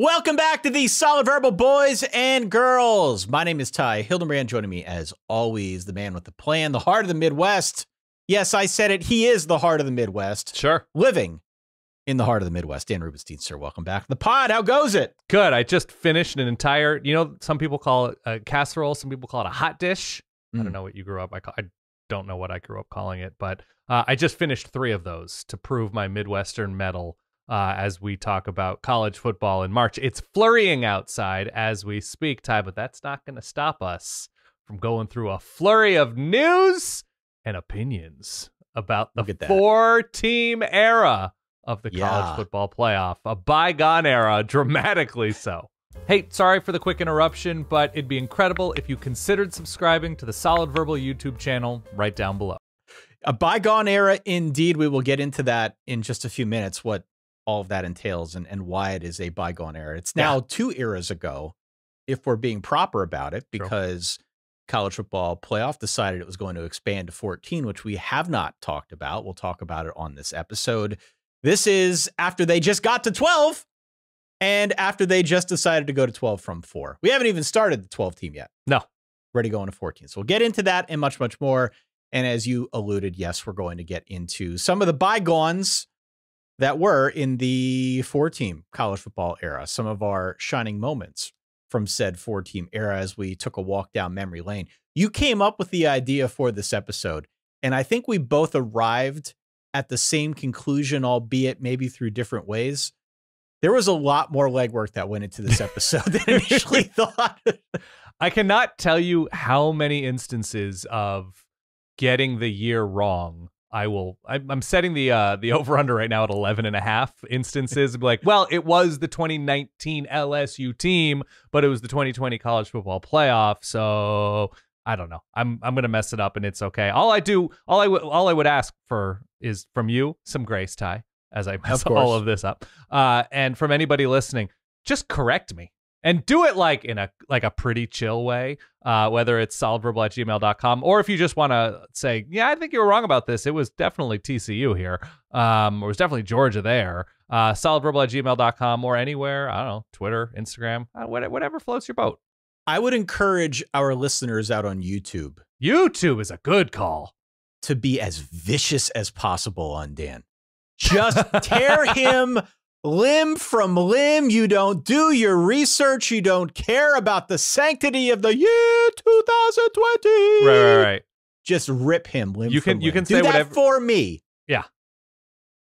Welcome back to the Solid Verbal Boys and Girls. My name is Ty Hildenbrand. Joining me, as always, the man with the plan, the heart of the Midwest. Yes, I said it. He is the heart of the Midwest. Sure. Living in the heart of the Midwest. Dan Rubenstein, sir. Welcome back to the pod. How goes it? Good. I just finished an entire, you know, some people call it a casserole, some people call it a hot dish. I Mm. don't know what you grew up. I, call, I don't know what I grew up calling it, but uh, I just finished three of those to prove my Midwestern medal uh, as we talk about college football in March. It's flurrying outside as we speak, Ty, but that's not going to stop us from going through a flurry of news and opinions about the Look at that. four team era of the Yeah. college football playoff, a bygone era, dramatically so. Hey, sorry for the quick interruption, but it'd be incredible if you considered subscribing to the Solid Verbal YouTube channel right down below. A bygone era, indeed. We will get into that in just a few minutes, what all of that entails and, and why it is a bygone era. It's now Yeah. two eras ago, if we're being proper about it, because college football playoff decided it was going to expand to 14, which we have not talked about. We'll talk about it on this episode. This is after they just got to 12 and after they just decided to go to 12 from four. We haven't even started the 12 team yet. No. Ready going to 14. So we'll get into that and much, much more. And as you alluded, yes, we're going to get into some of the bygones that were in the four team college football era, some of our shining moments from said four team era as we took a walk down memory lane. You came up with the idea for this episode, and I think we both arrived at the same conclusion, albeit maybe through different ways. There was a lot more legwork that went into this episode than initially thought. I cannot tell you how many instances of getting the year wrong. I will. I'm, I'm setting the uh, the over under right now at 11 and a half instances. Be like, well, it was the 2019 LSU team, but it was the 2020 college football playoff. So I don't know. I'm I'm gonna mess it up, and it's okay. All I do, all I all I would ask for is from you some grace, Ty, as I mess all of this up, uh, and from anybody listening, just correct me and do it like in a like a pretty chill way uh, whether it's solidverbal at gmail.com or if you just want to say yeah i think you were wrong about this. It was definitely tcu here um, it was definitely georgia there. Uh, solidverbal at gmail.com or anywhere i don't know twitter instagram uh, whatever floats your boat. I would encourage our listeners out on YouTube youtube is a good call. to be as vicious as possible on Dan. Just tear him limb from limb. You don't do your research. You don't care about the sanctity of the year 2020. right right right Just rip him limb You from can- you can do say that whatever- for me. Yeah.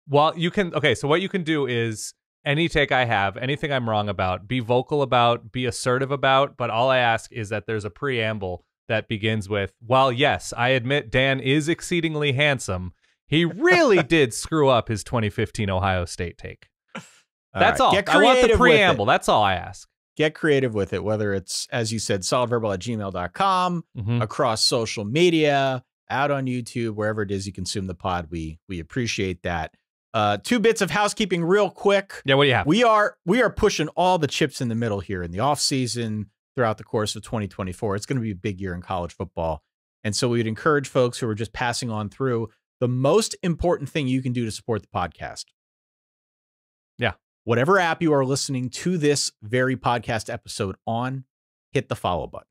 Well, you can. Okay, so what you can do is any take I have, anything I'm wrong about, be vocal about, be assertive about. But all I ask is that there's a preamble that begins with, "While yes, I admit Dan is exceedingly handsome, he really did screw up his 2015 Ohio State take." That's right, all. Get I want the creative with it. preamble. That's all I ask. Get creative with it, whether it's, as you said, solidverbal at gmail.com, Mhm. across social media, out on YouTube, wherever it is you consume the pod. We we appreciate that. Uh, two bits of housekeeping, real quick. Yeah, what do you have? We are we are pushing all the chips in the middle here in the off season throughout the course of 2024. It's going to be a big year in college football, and so we would encourage folks who are just passing on through the most important thing you can do to support the podcast. Yeah. Whatever app you are listening to this very podcast episode on, hit the follow button.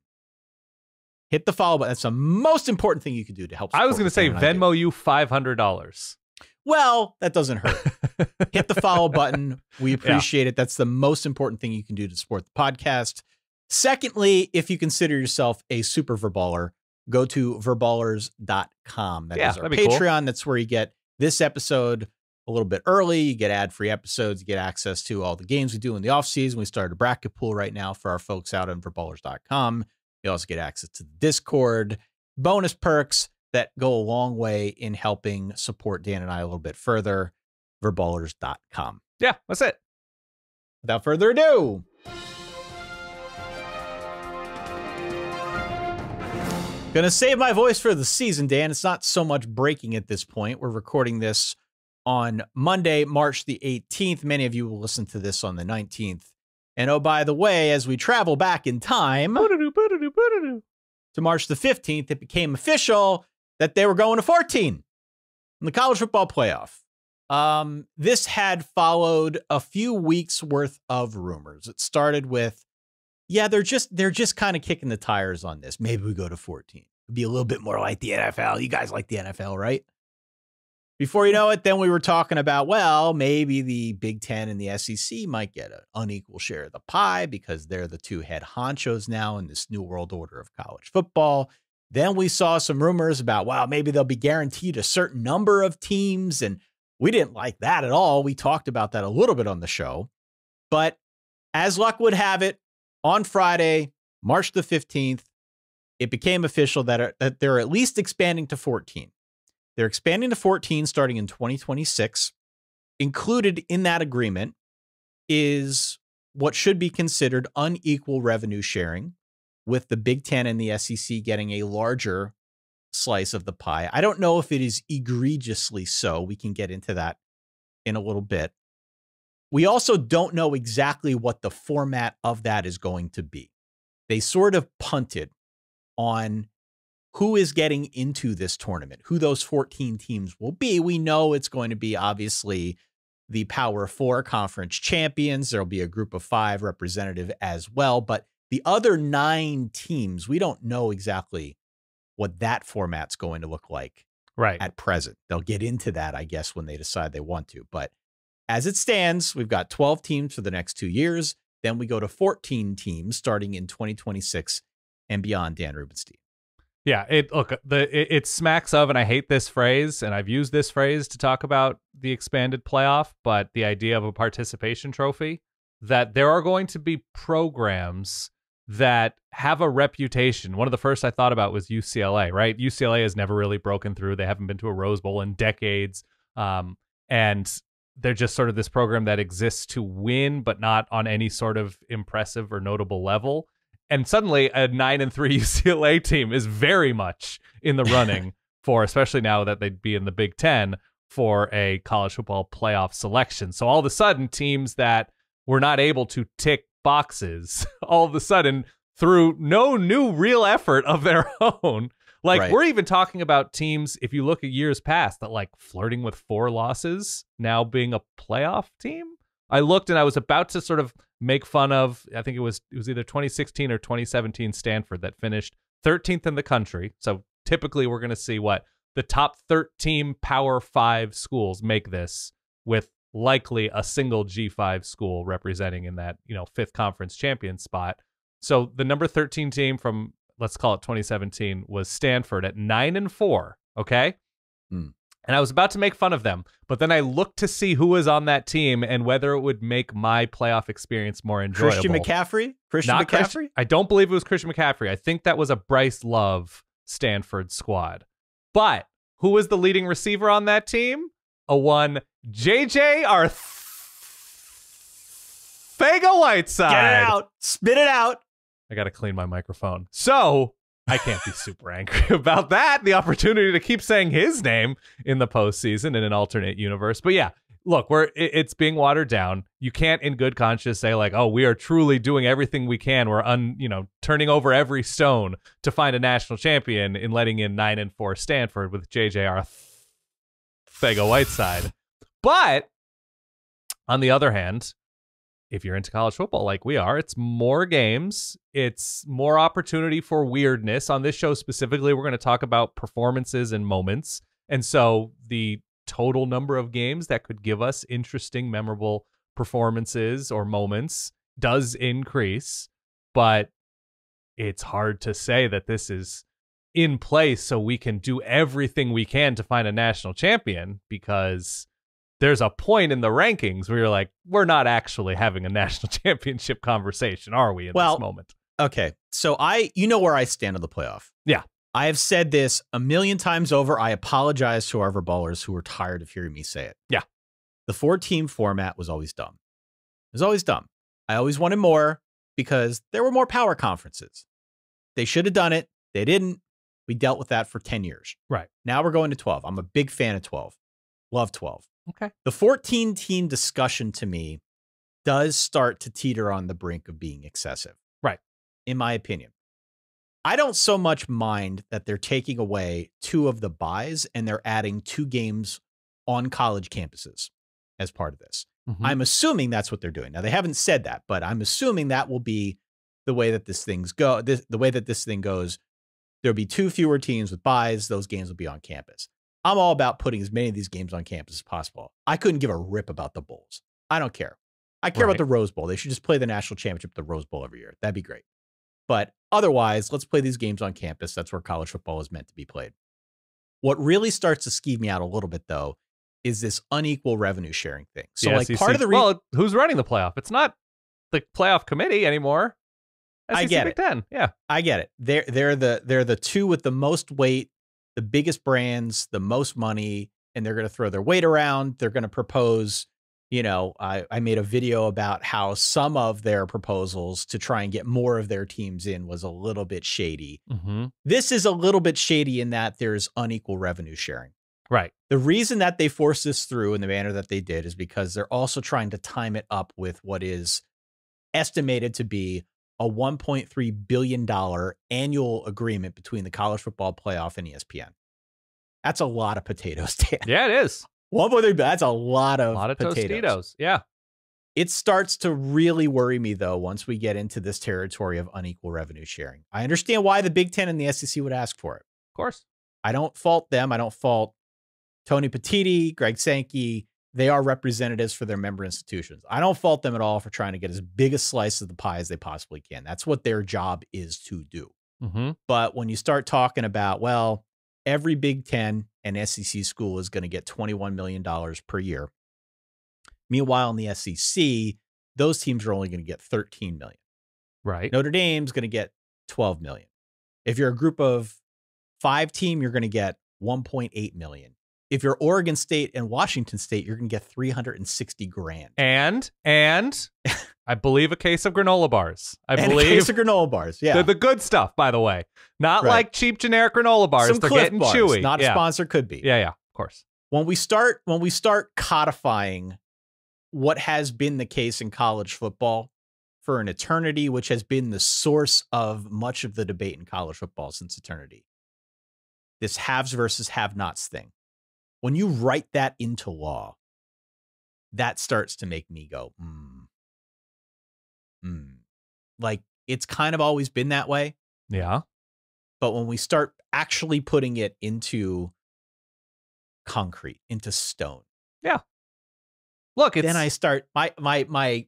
Hit the follow button. That's the most important thing you can do to help. I was going to say Dan and I do. Venmo you five hundred dollars. Well, that doesn't hurt. hit the follow button. We appreciate it. That's the most important thing you can do to support the podcast. Secondly, if you consider yourself a super verballer, go to verballers.com. That is Yeah, our that'd be cool. Patreon. That's where you get this episode a little bit early. You get ad free episodes. You get access to all the games we do in the off season. We started a bracket pool right now for our folks out on verballers.com. You also get access to the Discord, bonus perks that go a long way in helping support Dan and I a little bit further. Verballers.com. Yeah, that's it. Without further ado, gonna save my voice for the season, Dan. It's not so much breaking at this point. We're recording this on Monday, March the 18th. Many of you will listen to this on the 19th. And oh, by the way, as we travel back in time to March the 15th, it became official that they were going to 14 in the college football playoff. Um, this had followed a few weeks worth of rumors. It started with, yeah, they're just they're just kind of kicking the tires on this. Maybe we go to 14. It'd be a little bit more like the NFL. You guys like the NFL, right? Before you know it, then we were talking about, well, maybe the Big Ten and the SEC might get an unequal share of the pie because they're the two head honchos now in this new world order of college football. Then we saw some rumors about, wow, maybe they'll be guaranteed a certain number of teams. And we didn't like that at all. We talked about that a little bit on the show. But as luck would have it, on Friday, March the 15th, it became official that, are, that they're at least expanding to 14. They're expanding to 14 starting in 2026. Included in that agreement is what should be considered unequal revenue sharing, with the Big Ten and the SEC getting a larger slice of the pie. I don't know if it is egregiously so. We can get into that in a little bit. We also don't know exactly what the format of that is going to be. They sort of punted on who is getting into this tournament, who those 14 teams will be. We know it's going to be obviously the Power Four conference champions. There'll be a group of five representative as well. But the other nine teams, we don't know exactly what that format's going to look like right at present. They'll get into that, I guess, when they decide they want to. But as it stands, we've got 12 teams for the next two years. Then we go to 14 teams starting in 2026 and beyond. Dan Rubenstein. Yeah, it look the it, it, smacks of, and I hate this phrase, and I've used this phrase to talk about the expanded playoff, but the idea of a participation trophy that there are going to be programs that have a reputation. One of the first I thought about was UCLA, right? UCLA has never really broken through. They haven't been to a Rose Bowl in decades. Um, and they're just sort of this program that exists to win, but not on any sort of impressive or notable level. And suddenly, a nine and three UCLA team is very much in the running for, especially now that they'd be in the Big Ten for a college football playoff selection. So all of a sudden, teams that were not able to tick boxes all of a sudden through no new real effort of their own. Like right. we're even talking about teams, if you look at years past, that like flirting with four losses, now being a playoff team. I looked and I was about to sort of make fun of. I think it was it was either 2016 or 2017 Stanford that finished 13th in the country. So typically we're going to see what the top 13 Power Five schools make this with likely a single G5 school representing in that, you know, fifth conference champion spot. So the number 13 team from let's call it 2017 was Stanford at 9 and 4, okay? Mm. And I was about to make fun of them, but then I looked to see who was on that team and whether it would make my playoff experience more enjoyable. Christian McCaffrey? Christian Not McCaffrey? Christian, I don't believe it was Christian McCaffrey. I think that was a Bryce Love Stanford squad. But who was the leading receiver on that team? A one JJ Arcega Whiteside. Get it out. Spit it out. I got to clean my microphone. So I can't be super angry about that. The opportunity to keep saying his name in the postseason in an alternate universe. But yeah, look, we're it's being watered down. You can't, in good conscience, say like, "Oh, we are truly doing everything we can. We're un, you know, turning over every stone to find a national champion in letting in nine and four Stanford with JJR Arcega Whiteside." But on the other hand, if you're into college football like we are, it's more games, it's more opportunity for weirdness. On this show specifically, we're going to talk about performances and moments. And so the total number of games that could give us interesting, memorable performances or moments does increase, but it's hard to say that this is in place so we can do everything we can to find a national champion because there's a point in the rankings where you're like, we're not actually having a national championship conversation, are we, in well, this moment? Okay. So I, you know where I stand on the playoff. Yeah. I have said this a million times over. I apologize to our ballers who are tired of hearing me say it. Yeah. The four team format was always dumb. It was always dumb. I always wanted more because there were more power conferences. They should have done it. They didn't. We dealt with that for 10 years. Right. Now we're going to 12. I'm a big fan of 12. Love 12. Okay. The 14 team discussion to me does start to teeter on the brink of being excessive. Right. In my opinion. I don't so much mind that they're taking away two of the buys and they're adding two games on college campuses as part of this. Mhm. I'm assuming that's what they're doing. Now they haven't said that, but I'm assuming that will be the way that this thing's go. This, the way that this thing goes, there'll be two fewer teams with buys. Those games will be on campus. I'm all about putting as many of these games on campus as possible. I couldn't give a rip about the bowls. I don't care. I care Right. about the Rose Bowl. They should just play the national championship the Rose Bowl every year. That'd be great. But otherwise, let's play these games on campus. That's where college football is meant to be played. What really starts to skeeve me out a little bit, though, is this unequal revenue sharing thing. So, The like, SEC part of the reason. well, who's running the playoff? It's not the playoff committee anymore. I get Big it. Ten. Yeah. I get it. They're they're the they're the two with the most weight, the biggest brands, the most money, and they're going to throw their weight around. They're going to propose. You know, I I made a video about how some of their proposals to try and get more of their teams in was a little bit shady. Mm-hmm. This is a little bit shady in that there's unequal revenue sharing. Right. The reason that they forced this through in the manner that they did is because they're also trying to time it up with what is estimated to be a $1.3 billion annual agreement between the college football playoff and ESPN. That's a lot of potatoes, Dan. Yeah, it is. 1.3 that's a lot A of lot of potatoes. Tostitos. Yeah. It starts to really worry me though once we get into this territory of unequal revenue sharing. I understand why the Big 10 and the SEC would ask for it. Of course. I don't fault them. I don't fault Tony Petitti, Greg Sankey. They are representatives for their member institutions. I don't fault them at all for trying to get as big a slice of the pie as they possibly can. That's what their job is to do. Mm-hmm. But when you start talking about, well, every Big Ten and SEC school is going to get $21 million per year. Meanwhile, in the SEC, those teams are only going to get 13 million. Right. Notre Dame's going to get 12 million. If you're a group of five team, you're going to get 1.8 million. If you're Oregon State and Washington State, you're going to get 360 grand. And and I believe a case of granola bars. I and a believe case of granola bars. Yeah. they're the good stuff, by the way. Not Right. like cheap generic granola bars. Some They're Clif getting bars, chewy. Not yeah. a sponsor could be. Yeah, yeah, of course. when we start when we start codifying what has been the case in college football for an eternity which has been the source of much of the debate in college football since eternity this haves versus have nots thing when you write that into law that starts to make me go mm, mm. like it's kind of always been that way Yeah. but when we start actually putting it into concrete into stone Yeah. Look, it's then I start my my my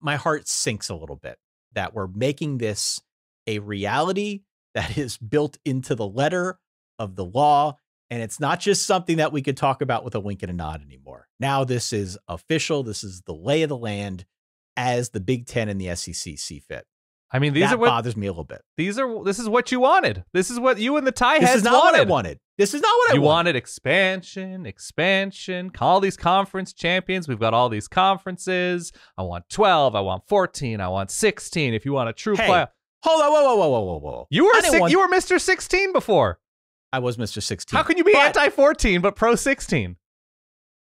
my heart sinks a little bit that we're making this a reality that is built into the letter of the law and it's not just something that we could talk about with a wink and a nod anymore. Now this is official, this is the lay of the land as the Big 10 and the SEC see fit. I mean, these that are what bothers me a little bit. these are this is what you wanted. This is what you and the tie This heads is not what I wanted. wanted. This is not what I wanted. wanted expansion, expansion, call these conference champions. We've got all these conferences. I want 12, I want 14, I want 16. If you want a true Hey, playoff. Hold on, whoa, whoa, whoa, whoa, whoa, whoa. You were six, want- you were Mr. 16 before. I was Mr. 16. How can you be anti 14 but pro 16?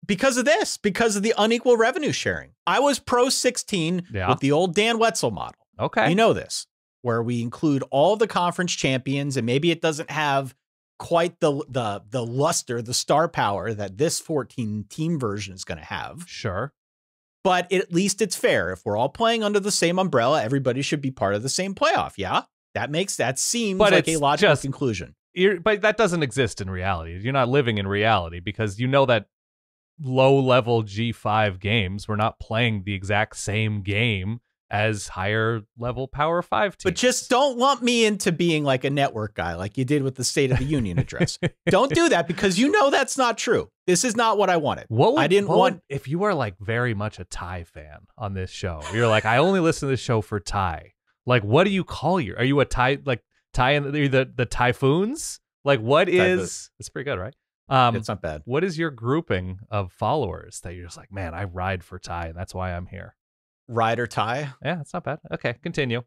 because of this, because of the unequal revenue sharing. I was pro 16 Yeah. with the old Dan Wetzel model. Okay. You know this, where we include all the conference champions, and maybe it doesn't have quite the the the luster, the star power that this 14 team version is going to have. sure. But at least it's fair. If we're all playing under the same umbrella, everybody should be part of the same playoff. Yeah, that makes that seems But like a logical just- conclusion. You're, but that doesn't exist in reality. You're not living in reality because you know that low level G5 games, we're not playing the exact same game as higher level Power 5 teams. But just don't lump me into being like a network guy, like you did with the State of the Union address. don't do that because you know that's not true. This is not what I wanted. What would, I didn't want- would- if you were like very much a Ty fan on this show. You're like, I only listen to this show for Ty. Like, what do you call you? Are you a Ty like Ty and the the, the typhoons? Like, what is? It's pretty good, right? Um, it's not bad. what is your grouping of followers that you're just like, man, I ride for Ty, and that's why I'm here. Ride or tie. Yeah, that's not bad. Okay, continue.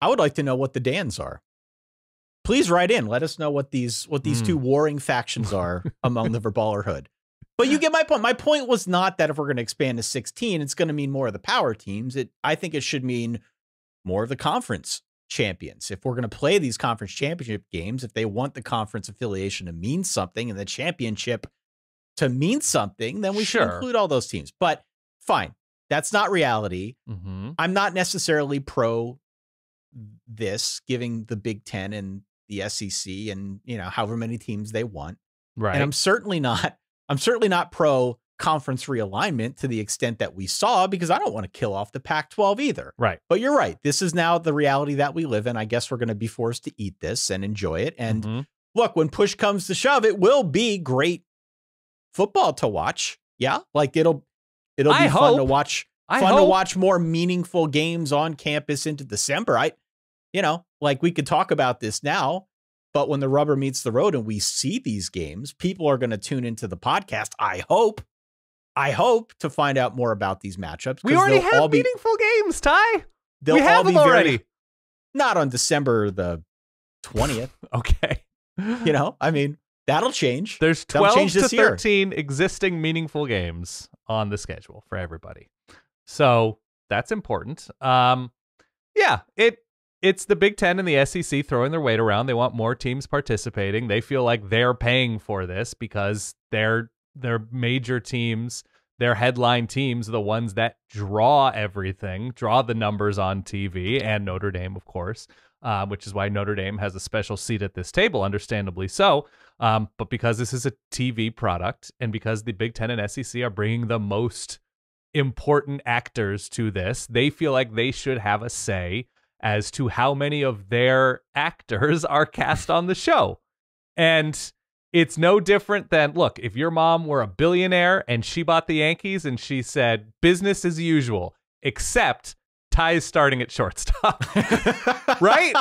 I would like to know what the Dans are. Please write in. Let us know what these what these Hmm. two warring factions are among the Verballerhood. But you get my point. My point was not that if we're going to expand to 16, it's going to mean more of the power teams. It I think it should mean more of the conference champions. If we're going to play these conference championship games, if they want the conference affiliation to mean something and the championship to mean something, then we should include all those teams. But fine, that's not reality. Mm-hmm. I'm not necessarily pro this, giving the Big Ten and the SEC and you know however many teams they want. Right. And I'm certainly not. I'm certainly not pro conference realignment to the extent that we saw because I don't want to kill off the Pac-12 either. right. But you're right. This is now the reality that we live in. I guess we're going to be forced to eat this and enjoy it. And Mhm. look, when push comes to shove, it will be great football to watch. Yeah, like it'll it'll be I fun to watch. I fun to watch more meaningful games on campus into December. I, you know, like we could talk about this now, but when the rubber meets the road and we see these games, people are going to tune into the podcast. I hope. I hope to find out more about these matchups. We already have be, meaningful games, Ty. they'll we all have be them very- already. not on December the 20th, Okay. you know? I mean, that'll change. There's That'll 12 change to this year. 13 existing meaningful games on the schedule for everybody. So that's important. Um, yeah, it it's the Big Ten and the SEC throwing their weight around. They want more teams participating. They feel like they're paying for this because they're they're major teams, their headline teams, the ones that draw everything, draw the numbers on TV, and Notre Dame, of course. Um, which is why Notre Dame has a special seat at this table, understandably so. Um, but because this is a TV product and because the Big Ten and SEC are bringing the most important actors to this, they feel like they should have a say as to how many of their actors are cast on the show. And it's no different than look, if your mom were a billionaire and she bought the Yankees and she said business as usual, except Ty's starting at shortstop. Right?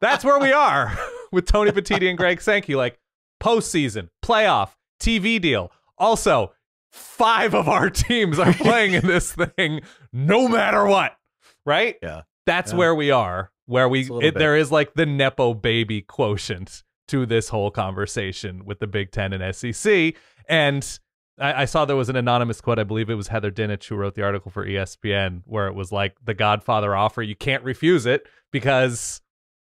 That's where we are with Tony Petitti and Greg Sankey. Like postseason, playoff, TV deal. Also, five of our teams are playing in this thing no matter what. Right? Yeah. That's Yeah. where we are, where we It's a little it, there is like the Nepo baby quotient to this whole conversation with the Big Ten and SEC. And I, I saw there was an anonymous quote. I believe it was Heather Dinich who wrote the article for ESPN, where it was like the Godfather offer. You can't refuse it because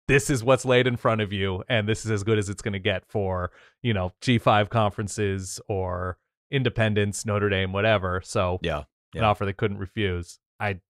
this is what's laid in front of you, and this is as good as it's going to get for you know G5 conferences or independence, Notre Dame, whatever. So yeah. an offer they couldn't refuse. I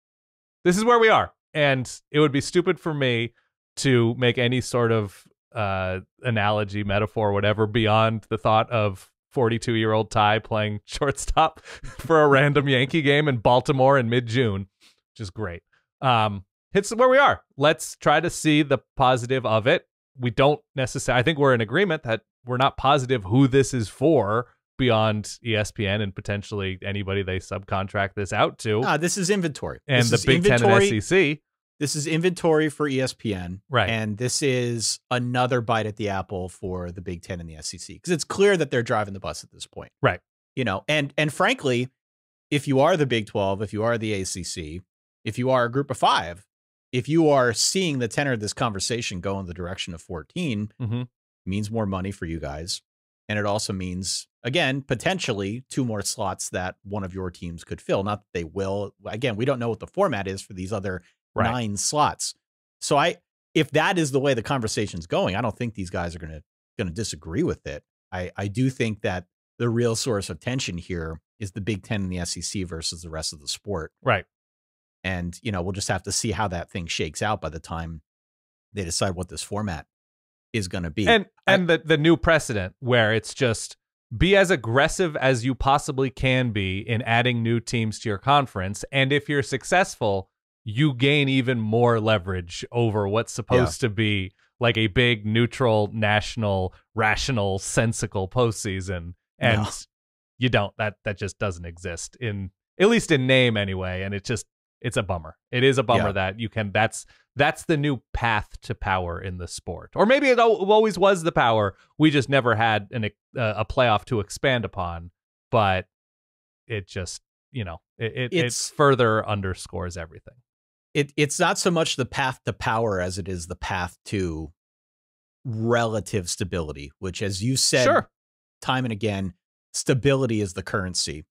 this is where we are. And it would be stupid for me to make any sort of uh analogy, metaphor, whatever, beyond the thought of 42 year old Ty playing shortstop for a random Yankee game in Baltimore in mid June, which is great. Um, hits where we are. Let's try to see the positive of it. We don't necessarily, I think we're in agreement that we're not positive who this is for beyond ESPN and potentially anybody they subcontract this out to. Ah, this is inventory. and This the Big Ten and SEC. This is inventory for ESPN. Right. And this is another bite at the apple for the Big Ten and the SEC because it's clear that they're driving the bus at this point. Right. You know, and and frankly, if you are the Big 12, if you are the ACC, if you are a group of five, if you are seeing the tenor of this conversation go in the direction of 14, hmm means more money for you guys. And it also means, again, potentially two more slots that one of your teams could fill. Not that they will. Again, we don't know what the format is for these other Right. nine slots. So I if that is the way the conversation's going, I don't think these guys are gonna gonna disagree with it. I, I do think that the real source of tension here is the Big Ten and the SEC versus the rest of the sport. Right. And, you know, we'll just have to see how that thing shakes out by the time they decide what this format is gonna be. And I- and the the new precedent where it's just be as aggressive as you possibly can be in adding new teams to your conference, and if you're successful, you gain even more leverage over what's supposed to be like a big neutral national rational sensical postseason. And No. you don't. That that just doesn't exist in at least in name anyway. And it just it's a bummer. It is a bummer Yeah. that you can that's that's the new path to power in the sport. Or maybe it always was the power. We just never had an uh, a playoff to expand upon. But it just you know it it, it It's- further underscores everything it it's not so much the path to power as it is the path to relative stability, which as you said sure time and again, stability is the currency,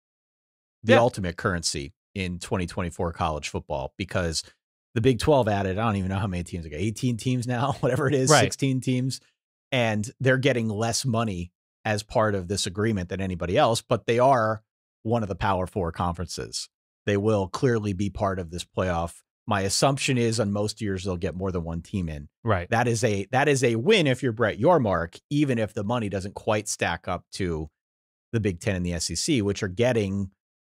the Yeah. ultimate currency in 2024 college football because the Big 12 added, I don't even know how many teams got, 18 teams now, whatever it is, Right. 16 teams, and they're getting less money as part of this agreement than anybody else, but they are one of the Power Four conferences. They will clearly be part of this playoff. My assumption is on most years they'll get more than one team in. Right. That is a that is a win if you're Brett Yormark, even if the money doesn't quite stack up to the Big Ten and the SEC, which are getting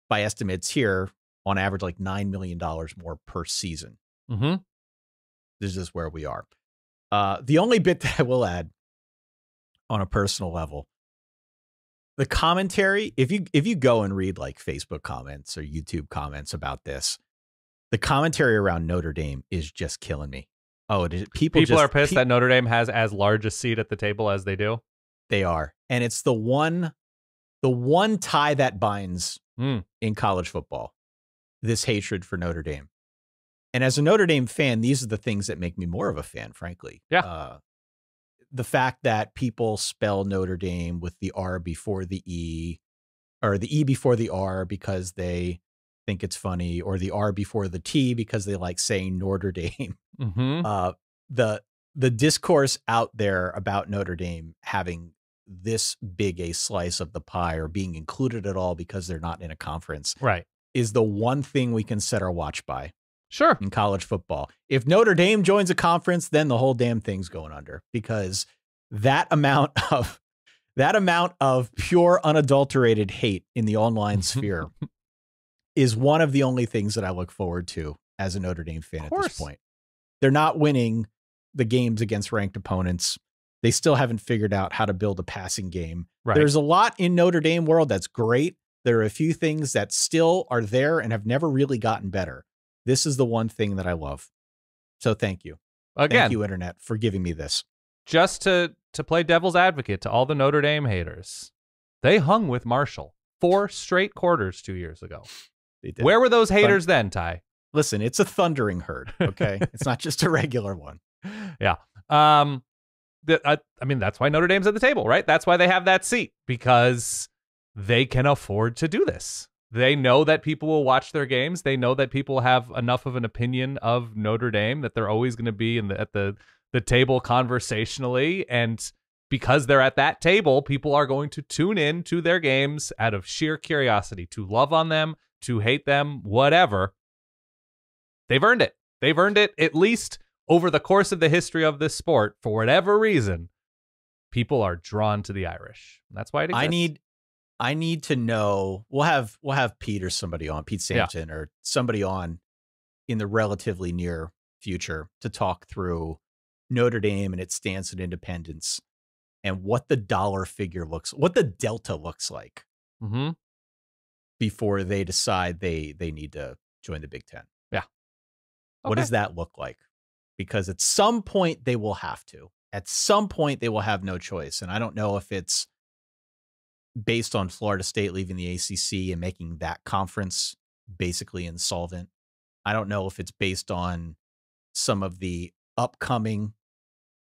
by estimates here on average like nine million dollars more per season. Mm-hmm. This is where we are. Uh, the only bit that I will add on a personal level, the commentary. If you if you go and read like Facebook comments or YouTube comments about this, the commentary around Notre Dame is just killing me. Oh, it is, people People just, are pissed pe- that Notre Dame has as large a seat at the table as they do. they are, and it's the one, the one tie that binds Hmm. in college football. This hatred for Notre Dame. And as a Notre Dame fan, these are the things that make me more of a fan, frankly. Yeah. Uh, the fact that people spell Notre Dame with the R before the E, or the E before the R because they think it's funny, or the R before the T because they like saying Notre Dame. Mm-hmm. Uh, the the discourse out there about Notre Dame having this big a slice of the pie or being included at all because they're not in a conference Right. is the one thing we can set our watch by Sure. in college football. If Notre Dame joins a conference, then the whole damn thing's going under because that amount of that amount of pure unadulterated hate in the online sphere is one of the only things that I look forward to as a Notre Dame fan at this point. They're not winning the games against ranked opponents. They still haven't figured out how to build a passing game. Right. There's a lot in Notre Dame world that's great. There are a few things that still are there and have never really gotten better. This is the one thing that I love. So thank you. Again, Thank you, Internet, for giving me this. just to to play devil's advocate to all the Notre Dame haters, they hung with Marshall four straight quarters two years ago. They did. Where were those haters then, Ty? Listen, it's a thundering herd. Okay, it's not just a regular one. yeah. Um, that I, I mean, that's why Notre Dame's at the table, right? That's why they have that seat because they can afford to do this. They know that people will watch their games. They know that people have enough of an opinion of Notre Dame that they're always going to be in the at the the table conversationally, and because they're at that table, people are going to tune in to their games out of sheer curiosity to love on them, to hate them, whatever. They've earned it. They've earned it at least over the course of the history of this sport, for whatever reason, people are drawn to the Irish. That's why. I need I need to know. We'll have we'll have Pete or somebody on, Pete Yeah. Or somebody on in the relatively near future to talk through Notre Dame and its stance and independence and what the dollar figure looks what the delta looks like Mm hmm before they decide they they need to join the Big Ten. What Okay. does that look like? Because at some point they will have to. At some point they will have no choice. And I don't know if it's based on Florida State leaving the ACC and making that conference basically insolvent. I don't know if it's based on some of the upcoming,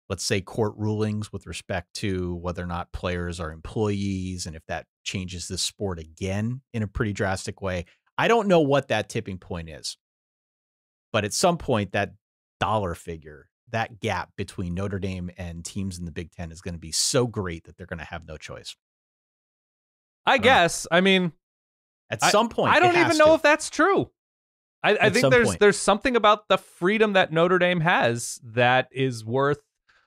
let's say, court rulings with respect to whether or not players are employees and if that changes the sport again in a pretty drastic way. I don't know what that tipping point is. But at some point, that dollar figure, that gap between Notre Dame and teams in the Big Ten is going to be so great that they're going to have no choice. I know. guess. I mean, At I- some point, I don't even know to. if that's true. I, I think there's point. there's something about the freedom that Notre Dame has that is worth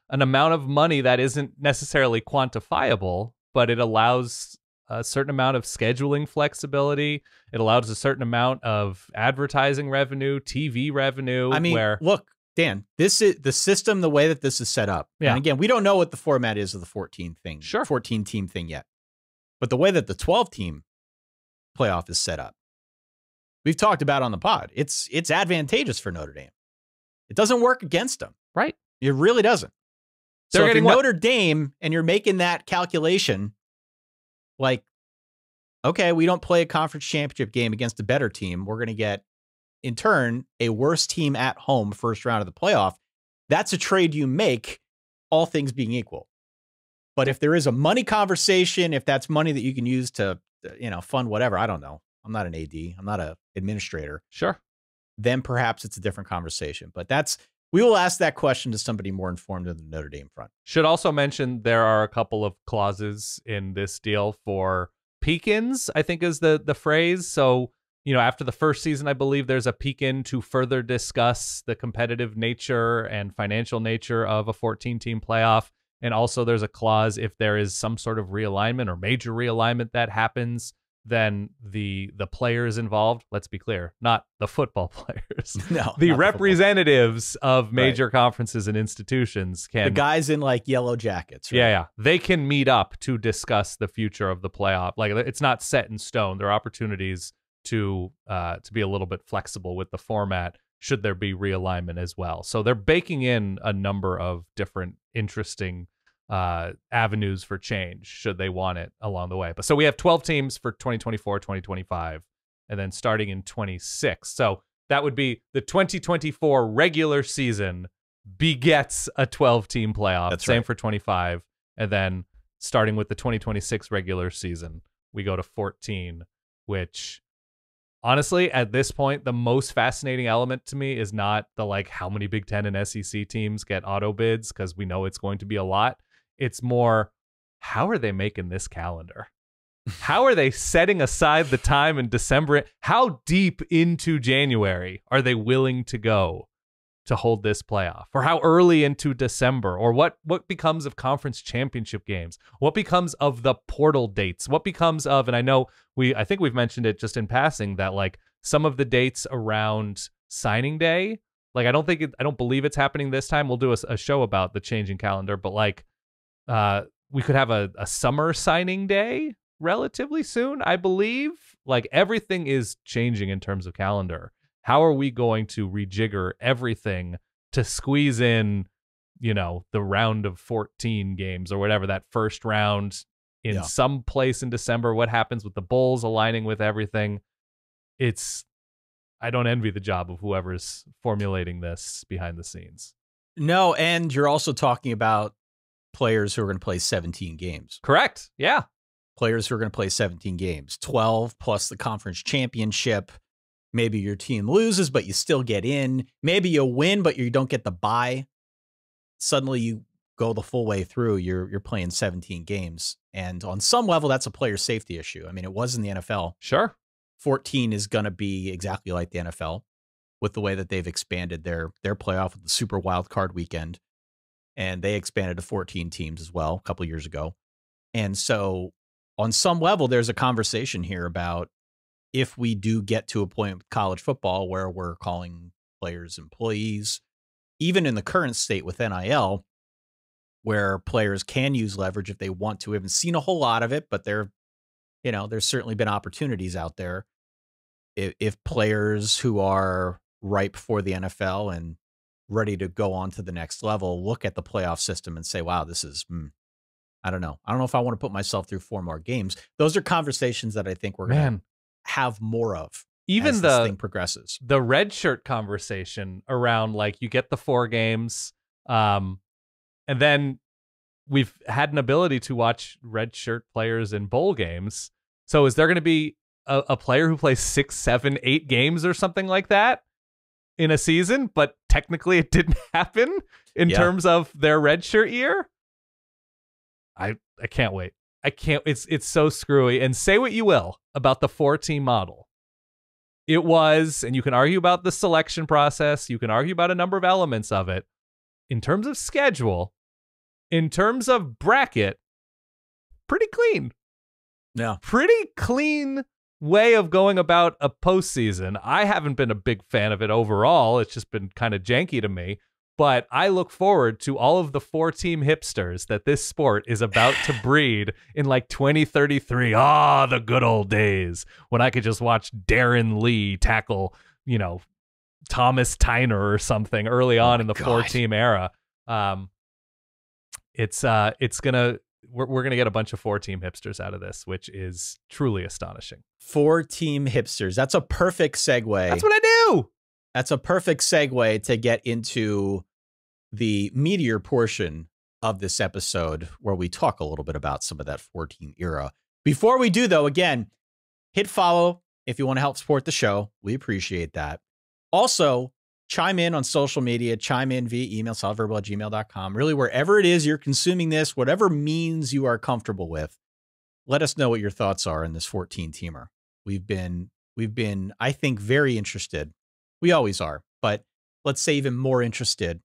an amount of money that isn't necessarily quantifiable, but it allows a certain amount of scheduling flexibility. It allows a certain amount of advertising revenue, TV revenue. I mean, where look, Dan, this is the system, the way that this is set up. Yeah. And again, we don't know what the format is of the 14 thing, Sure. 14 team thing yet. But the way that the 12 team playoff is set up, we've talked about on the pod. It's it's advantageous for Notre Dame. It doesn't work against them. right, It really doesn't. They're so if you're what? Notre Dame and you're making that calculation, like, okay, we don't play a conference championship game against a better team. We're going to get, in turn, a worse team at home first round of the playoff. That's a trade you make, all things being equal. But if there is a money conversation, if that's money that you can use to, you know, fund whatever, I don't know. I'm not an AD. I'm not a administrator sure. then perhaps it's a different conversation. But that's We will ask that question to somebody more informed in the Notre Dame front. Should also mention there are a couple of clauses in this deal for peek-ins, I think is the the phrase. So, you know, after the first season, I believe there's a peek-in to further discuss the competitive nature and financial nature of a 14 team playoff. And also there's a clause if there is some sort of realignment or major realignment that happens then the the players involved let's be clear not the football players. No, the representatives of major conferences and institutions can the guys in like yellow jackets. Right? yeah yeah. They can meet up to discuss the future of the playoff. Like it's not set in stone. There are opportunities to uh to be a little bit flexible with the format should there be realignment as well. So they're baking in a number of different interesting uh, avenues for change should they want it along the way. But so we have 12 teams for 2024, 2025, and then starting in 26. So that would be the 2024 regular season begets a 12 team playoff. That's Same right. for 25. And then starting with the 2026 regular season, we go to 14, which honestly, at this point, the most fascinating element to me is not the like how many Big Ten and SEC teams get auto bids because we know it's going to be a lot. It's more how are they making this calendar? How are they setting aside the time in December? How deep into January are they willing to go to hold this playoff? Or how early into December? Or what what becomes of conference championship games? What becomes of the portal dates? What becomes of and I know we I think we've mentioned it just in passing that like some of the dates around signing day, like I don't think it, I don't believe it's happening this time. We'll do a, a show about the changing calendar, but like uh we could have a, a summer signing day relatively soon, I believe. Like everything is changing in terms of calendar. How are we going to rejigger everything to squeeze in, you know, the round of 14 games or whatever, that first round in Yeah. some place in December? What happens with the Bulls aligning with everything? It's, I don't envy the job of whoever's formulating this behind the scenes. No, and you're also talking about players who are going to play 17 games. Correct. Yeah. Players who are going to play 17 games, 12 plus the conference championship. Maybe your team loses, but you still get in. Maybe you win, but you don't get the bye. Suddenly you go the full way through. You're you're playing 17 games, and on some level, that's a player safety issue. I mean, it was in the NFL. Sure. 14 is going to be exactly like the NFL with the way that they've expanded their their playoff with the Super Wild Card weekend, and they expanded to 14 teams as well a couple years ago. And so, on some level, there's a conversation here about if we do get to a point with college football where we're calling players employees, even in the current state with NIL, where players can use leverage if they want to. We haven't seen a whole lot of it, but there, you know, there's certainly been opportunities out there. If, if players who are ripe for the NFL and ready to go on to the next level look at the playoff system and say, "Wow, this is." Hmm, I don't know. I don't know if I want to put myself through four more games. Those are conversations that I think we're going to have more of even the this thing progresses. the red shirt conversation around like you get the four games um and then we've had an ability to watch red shirt players in bowl games so is there going to be a, a player who plays six seven eight games or something like that in a season but technically it didn't happen in Yeah. terms of their red shirt year i i can't wait i can't it's it's so screwy and say what you will about the four team model it was, and you can argue about the selection process, you can argue about a number of elements of it. In terms of schedule, in terms of bracket, pretty clean. Yeah. Pretty clean way of going about a postseason. I haven't been a big fan of it overall. It's just been kind of janky to me. But I look forward to all of the four team hipsters that this sport is about to breed in like 2033. Ah, the good old days when I could just watch Darron Lee tackle, you know, Thomas Tyner or something early Oh on my in the God. four team era. Um, it's uh, it's gonna we're we're gonna get a bunch of four team hipsters out of this, which is truly astonishing. Four team hipsters. That's a perfect segue. That's what I do. That's a perfect segue to get into the meteor portion of this episode where we talk a little bit about some of that 14 era. Before we do, though, again, hit follow if you want to help support the show. We appreciate that. Also, chime in on social media, chime in via email, solidverbal at gmail.com. Really, wherever it is you're consuming this, whatever means you are comfortable with, let us know what your thoughts are in this 14 teamer. We've been, we've been, I think, very interested. We always are, but let's say even more interested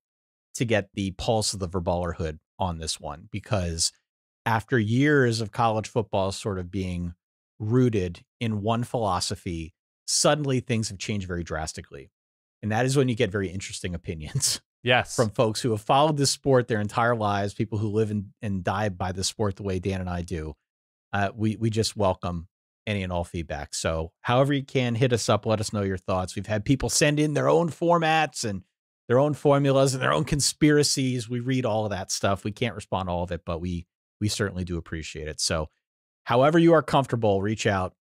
to get the pulse of the verballerhood on this one because after years of college football sort of being rooted in one philosophy, suddenly things have changed very drastically. And that is when you get very interesting opinions Yes. from folks who have followed this sport their entire lives, people who live and, and die by the sport the way Dan and I do. Uh, we we just welcome any and all feedback. So however you can, hit us up, let us know your thoughts. We've had people send in their own formats and their own formulas and their own conspiracies. We read all of that stuff. We can't respond to all of it, but we we certainly do appreciate it. So however you are comfortable, reach out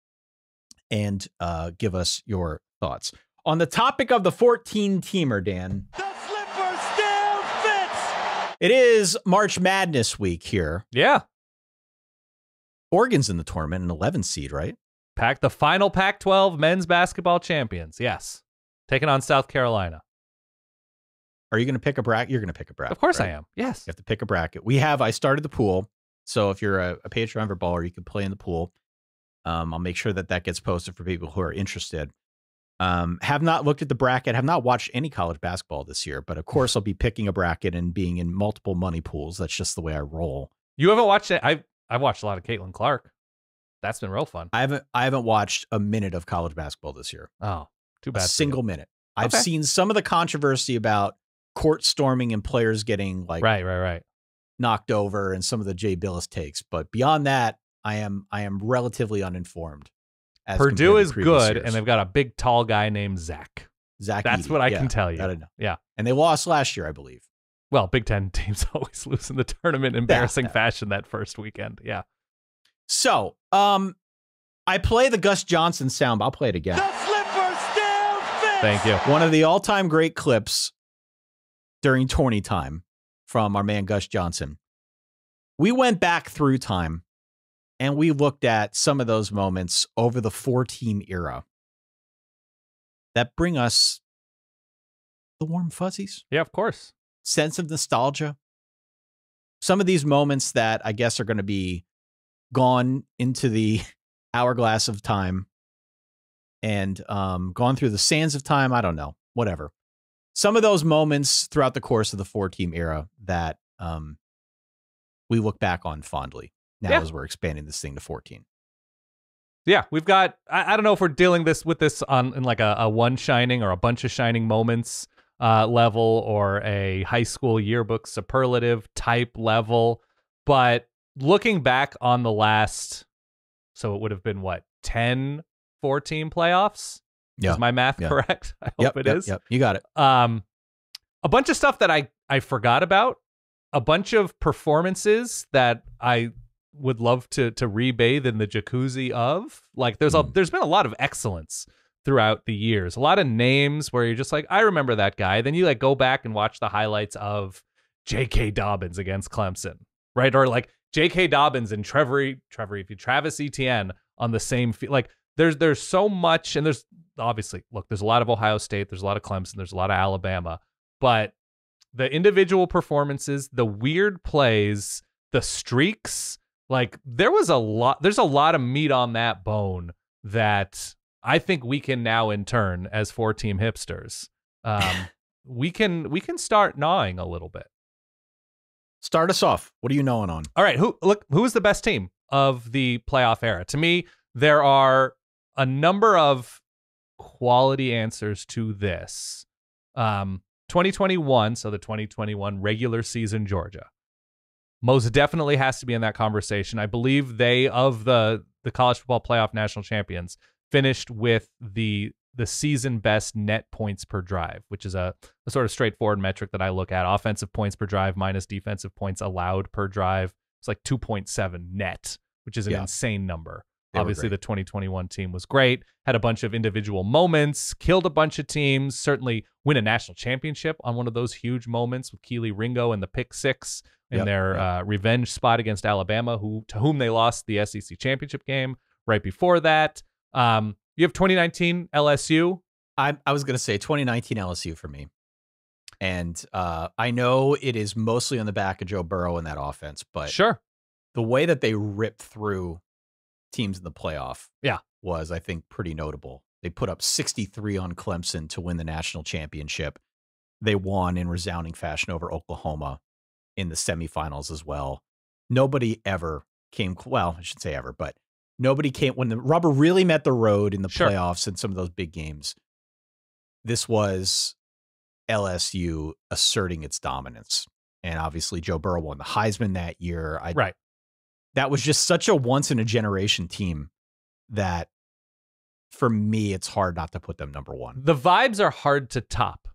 and uh, give us your thoughts. On the topic of the 14 teamer, Dan, The slipper still fits. it is March Madness week here. yeah. Oregon's in the tournament, an 11 seed, right? Pack the final Pac 12 men's basketball champions. Yes. Taking on South Carolina. Are you going to pick a bracket? You're going to pick a bracket. Of course I am. Yes. You have to pick a bracket. We have, I started the pool. So if you're a, a Patreon baller, you can play in the pool. Um, I'll make sure that that gets posted for people who are interested. Um, have not looked at the bracket, have not watched any college basketball this year, but of course I'll be picking a bracket and being in multiple money pools. That's just the way I roll. You haven't watched it? I've, I've watched a lot of Caitlin Clark. That's been real fun. I haven't, I haven't watched a minute of college basketball this year. Oh, too a bad. you. single minute. I've Okay. seen some of the controversy about court storming and players getting like Right, right, right. knocked over and some of the Jay Bilas takes, but beyond that, I am I am relatively uninformed. As Purdue is good, years. and they've got a big, tall guy named Zach. Zach. That's Edey, what I yeah, can tell you. that I know. Yeah. and they lost last year, I believe. Well, Big Ten teams always lose in the tournament in embarrassing yeah. fashion that first weekend. Yeah. So, um, I play the Gus Johnson sound. I'll play it again. The slipper still fits. Thank you. One of the all-time great clips during tourney time from our man Gus Johnson. We went back through time and we looked at some of those moments over the four-team era that bring us the warm fuzzies, Yeah, of course. sense of nostalgia. Some of these moments that I guess are going to be gone into the hourglass of time and um, gone through the sands of time. I don't know, whatever. Some of those moments throughout the course of the four team era that um, we look back on fondly now Yeah. as we're expanding this thing to 14. Yeah, we've got. I, I don't know if we're dealing this with this on in like a, a one shining or a bunch of shining moments uh, level or a high school yearbook superlative type level, but looking back on the last, so it would have been what 10, 14 playoffs. Yeah. Is my math Yeah. correct? I hope Yep, it yep, is. Yep, you got it. um a bunch of stuff that i i forgot about a bunch of performances that i would love to to rebathe in the jacuzzi of. Like there's a Mm. there's been a lot of excellence throughout the years. A lot of names where you're just like i remember that guy. Then you like go back and watch the highlights of jk dobbins against clemson right? Or like jk dobbins and trevor trevor if you travis etienne on the same field like there's there's so much and there's obviously look there's a lot of ohio state there's a lot of clemson there's a lot of alabama but the individual performances the weird plays the streaks like there was a lot there's a lot of meat on that bone that i think we can now in turn as four team hipsters um we can we can start gnawing a little bit Start us off. What are you gnawing on? all right, who look who is the best team of the playoff era? To me, there are a number of quality answers to this. Um 2021, so the 2021 regular season Georgia. Most definitely has to be in that conversation. I believe they of the the college football playoff national champions finished with the the season best net points per drive, which is a, a sort of straightforward metric that I look at. Offensive points per drive minus defensive points allowed per drive. It's like 2.7 net, which is an Yeah. insane number. They Obviously, the 2021 team was great, had a bunch of individual moments, killed a bunch of teams, certainly win a national championship on one of those huge moments with Kelee Ringo and the pick six in Yep, their yep. uh, revenge spot against Alabama, who to whom they lost the SEC championship game right before that. Um, you have 2019 LSU, I, I was going to say 2019 LSU for me. And uh, I know it is mostly on the back of Joe Burrow in that offense, but Sure. the way that they ripped through teams in the playoff Yeah. was, I think, pretty notable. They put up 63 on Clemson to win the national championship. They won in resounding fashion over Oklahoma in the semifinals as well. Nobody ever came, well, I shouldn't say ever, but nobody came when the rubber really met the road in the Sure. playoffs and some of those big games. This was LSU asserting its dominance. And obviously, Joe Burrow won the Heisman that year. I, Right. That was just such a once in a generation team that for me, it's hard not to put them number one. The vibes are hard to top.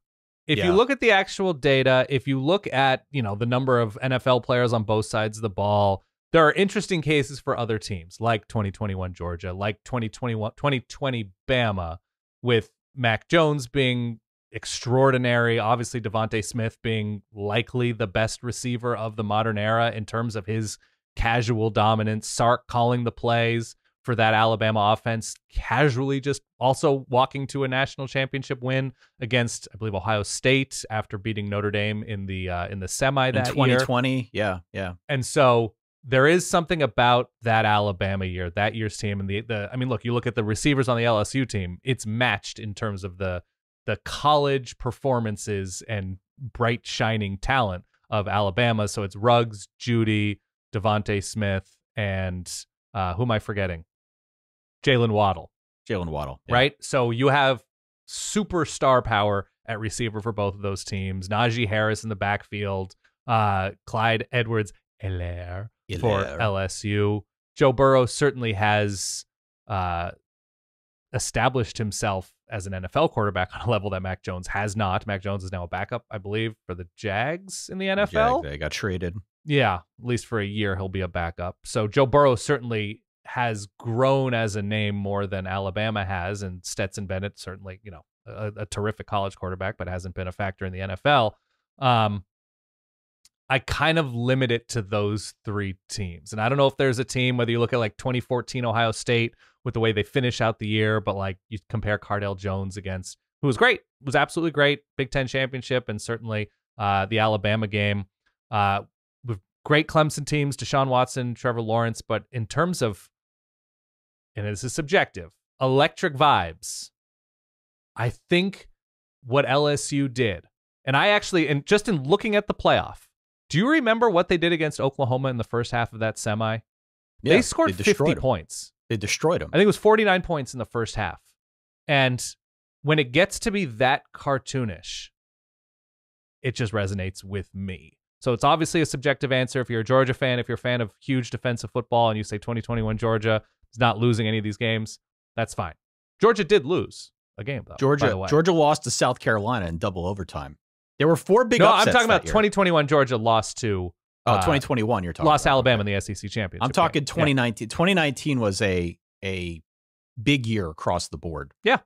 If Yeah. you look at the actual data, if you look at, you know, the number of NFL players on both sides of the ball, there are interesting cases for other teams like 2021 Georgia, like 2021 2020 Bama with Mac Jones being extraordinary, obviously DeVonta Smith being likely the best receiver of the modern era in terms of his casual dominance, Sark calling the plays for that Alabama offense, casually just also walking to a national championship win against, I believe, Ohio State after beating Notre Dame in the uh, in the semi In that year. 2020, yeah, yeah. And so there is something about that Alabama year, that year's team, and the the. I mean, look, you look at the receivers on the LSU team; it's matched in terms of the the college performances and bright shining talent of Alabama. So it's Ruggs, Judy, DeVonta Smith, and uh, who am I forgetting? Jalen Waddle Jalen Waddle, yeah. right? So you have superstar power at receiver for both of those teams. Najee Harris in the backfield, uh, Clyde Edwards Elaire for LSU. Joe Burrow certainly has uh, established himself as an NFL quarterback on a level that Mac Jones has not. Mac Jones is now a backup, I believe, for the Jags in the NFL. Yeah, they got traded. Yeah, at least for a year, he'll be a backup. So Joe Burrow certainly has grown as a name more than Alabama has, and Stetson Bennett certainly, you know, a, a terrific college quarterback, but hasn't been a factor in the NFL. Um, I kind of limit it to those three teams, and I don't know if there's a team whether you look at like 2014 Ohio State with the way they finish out the year, but like you compare Cardale Jones against who was great, was absolutely great, Big Ten championship, and certainly uh, the Alabama game. Uh, with great Clemson teams, Deshaun Watson, Trevor Lawrence, but in terms of, and this is subjective, electric vibes, I think what LSU did, and I actually, and just in looking at the playoff, do you remember what they did against Oklahoma in the first half of that semi? Yeah, they scored 50 destroyed 'em. points. They destroyed them. I think it was 49 points in the first half. And when it gets to be that cartoonish, it just resonates with me. So it's obviously a subjective answer. If you're a Georgia fan, if you're a fan of huge defensive football and you say 2021 Georgia is not losing any of these games, that's fine. Georgia did lose a game, though. Georgia. Georgia lost to South Carolina in double overtime. There were four big no, I'm talking about year. 2021 Georgia lost to Oh, uh, 2021 you're talking lost about. Alabama Okay. in the SEC championship. I'm talking game. 2019. 2019 was a a big year across the board. Yeah.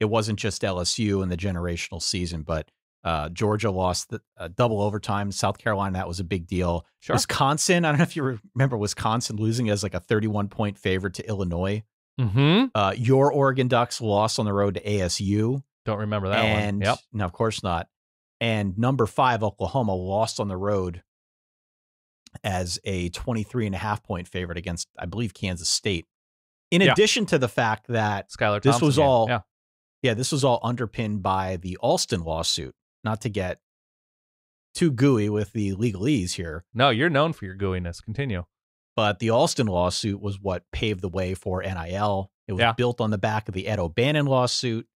It wasn't just LSU and the generational season, but uh, Georgia lost the uh, double overtime. South Carolina, that was a big deal. Sure. Wisconsin, I don't know if you remember Wisconsin losing as like a 31 point favorite to Illinois. Mm-hmm. Uh, your Oregon Ducks lost on the road to ASU. Don't remember that and one. Yep. no, of course not. And number five, Oklahoma lost on the road as a 23 and a half point favorite against, I believe, Kansas State. In Yeah. addition to the fact that, Skylar This was all- Yeah. yeah, this was all underpinned by the Alston lawsuit, not to get too gooey with the legalese here, No, you're known for your gooiness. Continue. but the Alston lawsuit was what paved the way for NIL. It was Yeah. built on the back of the Ed O'Bannon lawsuit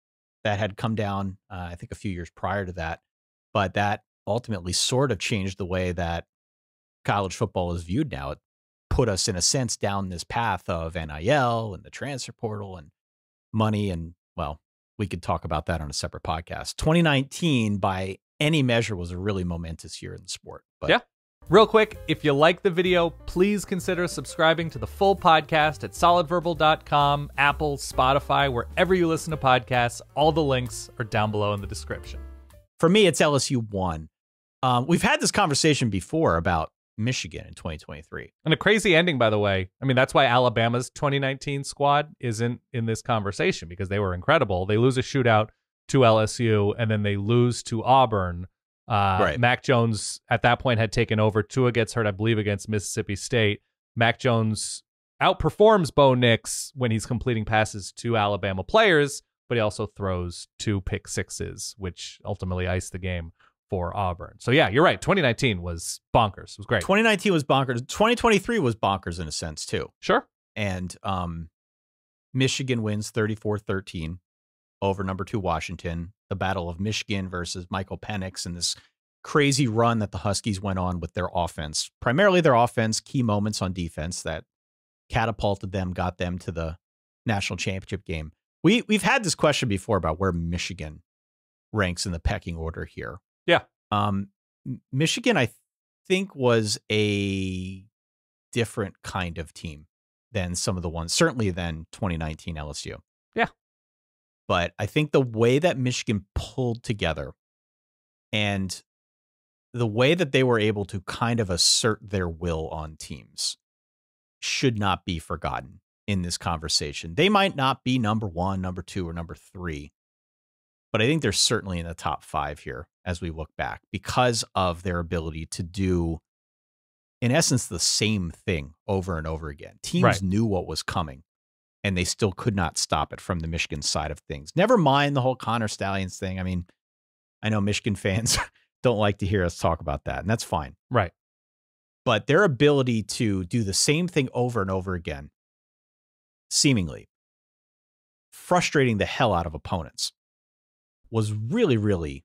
that had come down, uh, I think, a few years prior to that. But that ultimately sort of changed the way that college football is viewed now. It put us, in a sense, down this path of NIL and the transfer portal and money. And, well, we could talk about that on a separate podcast. 2019, by any measure, was a really momentous year in the sport. But Yeah. Real quick, if you like the video, please consider subscribing to the full podcast at solidverbal.com, Apple, Spotify, wherever you listen to podcasts. All the links are down below in the description. for me, it's LSU one. Um, we've had this conversation before about Michigan in 2023. And a crazy ending, by the way. I mean, that's why Alabama's 2019 squad isn't in this conversation because they were incredible. They lose a shootout to LSU, and then they lose to Auburn. Uh, Right. Mac Jones at that point had taken over. Tua gets hurt, I believe, against Mississippi State. Mac Jones outperforms Bo Nix when he's completing passes to Alabama players, but he also throws two pick sixes, which ultimately iced the game for Auburn. So yeah, you're right. 2019 was bonkers. It was great. 2019 was bonkers. 2023 was bonkers in a sense too. Sure. And um, Michigan wins 34-13 over number two Washington. The Battle of Michigan versus Michael Penix and this crazy run that the Huskies went on with their offense, primarily their offense, key moments on defense that catapulted them, got them to the national championship game. We we've had this question before about where Michigan ranks in the pecking order here. Yeah. Um, Michigan, I think, was a different kind of team than some of the ones, certainly than 2019 LSU. Yeah. But I think the way that Michigan pulled together and the way that they were able to kind of assert their will on teams should not be forgotten in this conversation. They might not be number one, number two, or number three, but I think they're certainly in the top five here as we look back because of their ability to do, in essence, the same thing over and over again. Teams Right. knew what was coming and they still could not stop it from the Michigan side of things. Never mind the whole Connor Stalions thing. I mean, I know Michigan fans don't like to hear us talk about that, and that's fine Right. but their ability to do the same thing over and over again, seemingly frustrating the hell out of opponents, was really, really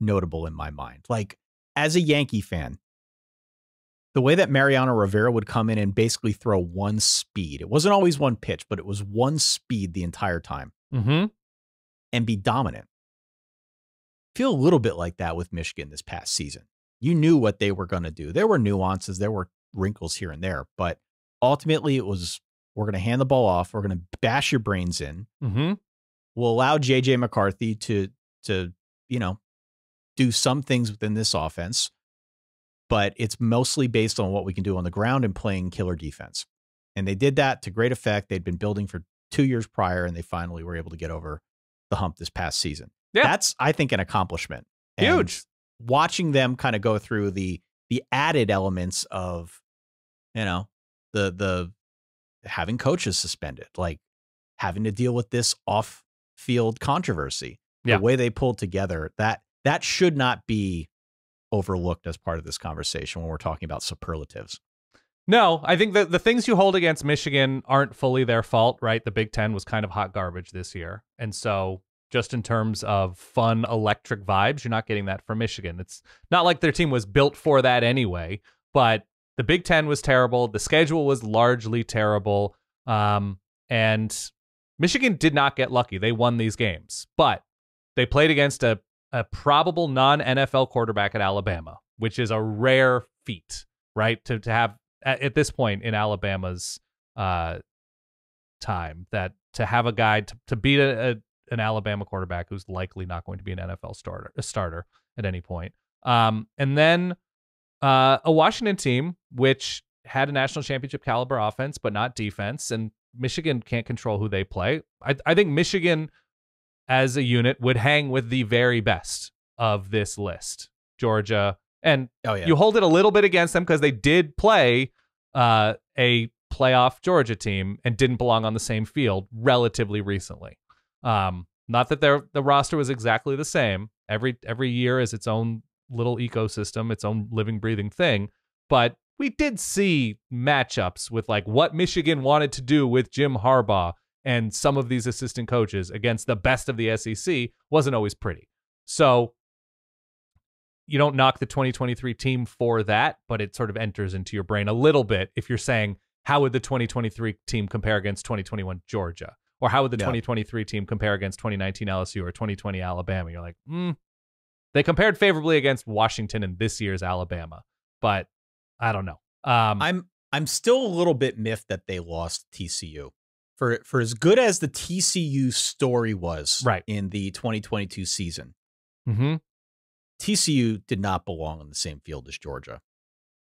notable in my mind. Like, as a Yankee fan, the way that Mariano Rivera would come in and basically throw one speed, it wasn't always one pitch, but it was one speed the entire time Mm-hmm. and be dominant. Feel a little bit like that with Michigan this past season. You knew what they were going to do. There were nuances, there were wrinkles here and there, but ultimately it was we're going to hand the ball off, we're going to bash your brains in. Mm-hmm. We'll allow JJ McCarthy to to, you know, do some things within this offense, but it's mostly based on what we can do on the ground and playing killer defense. And they did that to great effect. They'd been building for 2 years prior and they finally were able to get over the hump this past season. Yeah. That's I think an accomplishment. And Huge. watching them kind of go through the the added elements of you know the the having coaches suspended like having to deal with this off field controversy Yeah. the way they pulled together that that should not be overlooked as part of this conversation when we're talking about superlatives No, I think that the things you hold against Michigan aren't fully their fault, right? The Big Ten was kind of hot garbage this year. And so, just in terms of fun, electric vibes, you're not getting that from Michigan. It's not like their team was built for that anyway, but the Big Ten was terrible. The schedule was largely terrible. Um, and Michigan did not get lucky. They won these games, but they played against a, a probable non NFL quarterback at Alabama, which is a rare feat, right? To, to have at, at this point in Alabama's uh, time that to have a guy to, to beat a, a, an Alabama quarterback who's likely not going to be an NFL starter a starter at any point. Um, and then uh, a Washington team which had a national championship caliber offense but not defense, and Michigan can't control who they play. I, I think Michigan as a unit would hang with the very best of this list. Georgia and oh yeah you hold it a little bit against them because they did play uh, a playoff Georgia team and didn't belong on the same field relatively recently. Um, not that their the roster was exactly the same. Every every year is its own little ecosystem, its own living, breathing thing. But we did see matchups with like what Michigan wanted to do with Jim Harbaugh and some of these assistant coaches against the best of the SEC wasn't always pretty. So you don't knock the 2023 team for that, but it sort of enters into your brain a little bit if you're saying, how would the 2023 team compare against 2021 Georgia? Or how would the Yeah. 2023 team compare against 2019 LSU or 2020 Alabama? You're like, hmm. They compared favorably against Washington and this year's Alabama, but I don't know. Um, I'm I'm still a little bit miffed that they lost TCU. For for as good as the TCU story was Right. in the 2022 season, mhm. TCU did not belong on the same field as Georgia.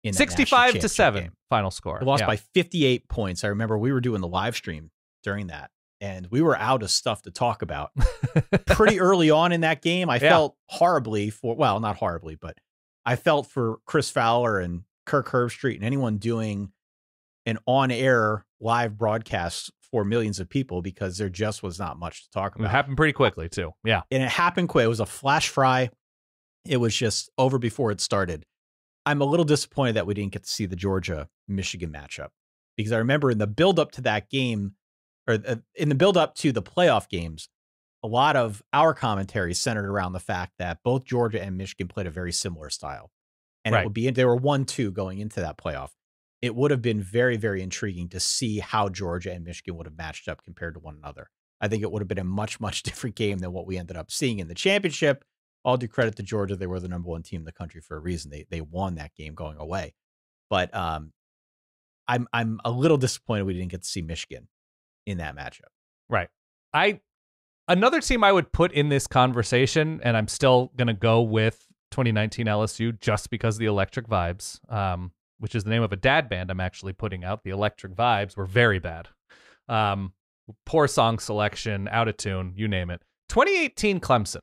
in 65 to 7 game. final score. They lost Yeah. by 58 points. I remember we were doing the live stream during that, and we were out of stuff to talk about pretty early on in that game. I Yeah. felt horribly for well, not horribly, but I felt for Chris Fowler and Kirk Herbstreit and anyone doing an on-air live broadcast for millions of people because there just was not much to talk about. It happened pretty quickly too. Yeah. and it happened quick. It was a flash fry. It was just over before it started. I'm a little disappointed that we didn't get to see the Georgia Michigan matchup because I remember in the build up to that game, or in the build up to the playoff games, a lot of our commentary centered around the fact that both Georgia and Michigan played a very similar style, and Right. it would be they were one two going into that playoff. It would have been very very intriguing to see how Georgia and Michigan would have matched up compared to one another. I think it would have been a much, much different game than what we ended up seeing in the championship. All due credit to Georgia; they were the number one team in the country for a reason. They they won that game going away, but um, I'm I'm a little disappointed we didn't get to see Michigan in that matchup. Right. I another team I would put in this conversation, and I'm still gonna go with 2019 LSU just because the Electric Vibes, um, which is the name of a dad band I'm actually putting out. The Electric Vibes were very bad. Um, poor song selection, out of tune, you name it. 2018 Clemson.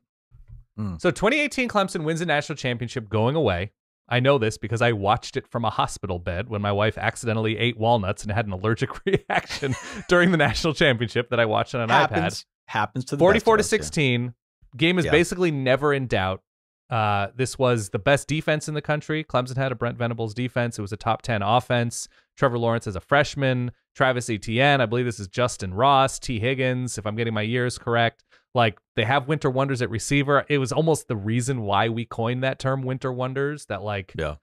Mm. So 2018 Clemson wins a national championship going away. I know this because I watched it from a hospital bed when my wife accidentally ate walnuts and had an allergic reaction during the national championship that I watched on an iPad. happens happens to the 44 of to us, yeah. 16. Game is Yeah. basically never in doubt. Uh, this was the best defense in the country. Clemson had a Brent Venables defense. It was a top 10 offense. Trevor Lawrence as a freshman. Travis Etienne. I believe this is Justin Ross. Tee Higgins, if I'm getting my years correct. Like they have winter wonders at receiver. It was almost the reason why we coined that term winter wonders. That like Yeah.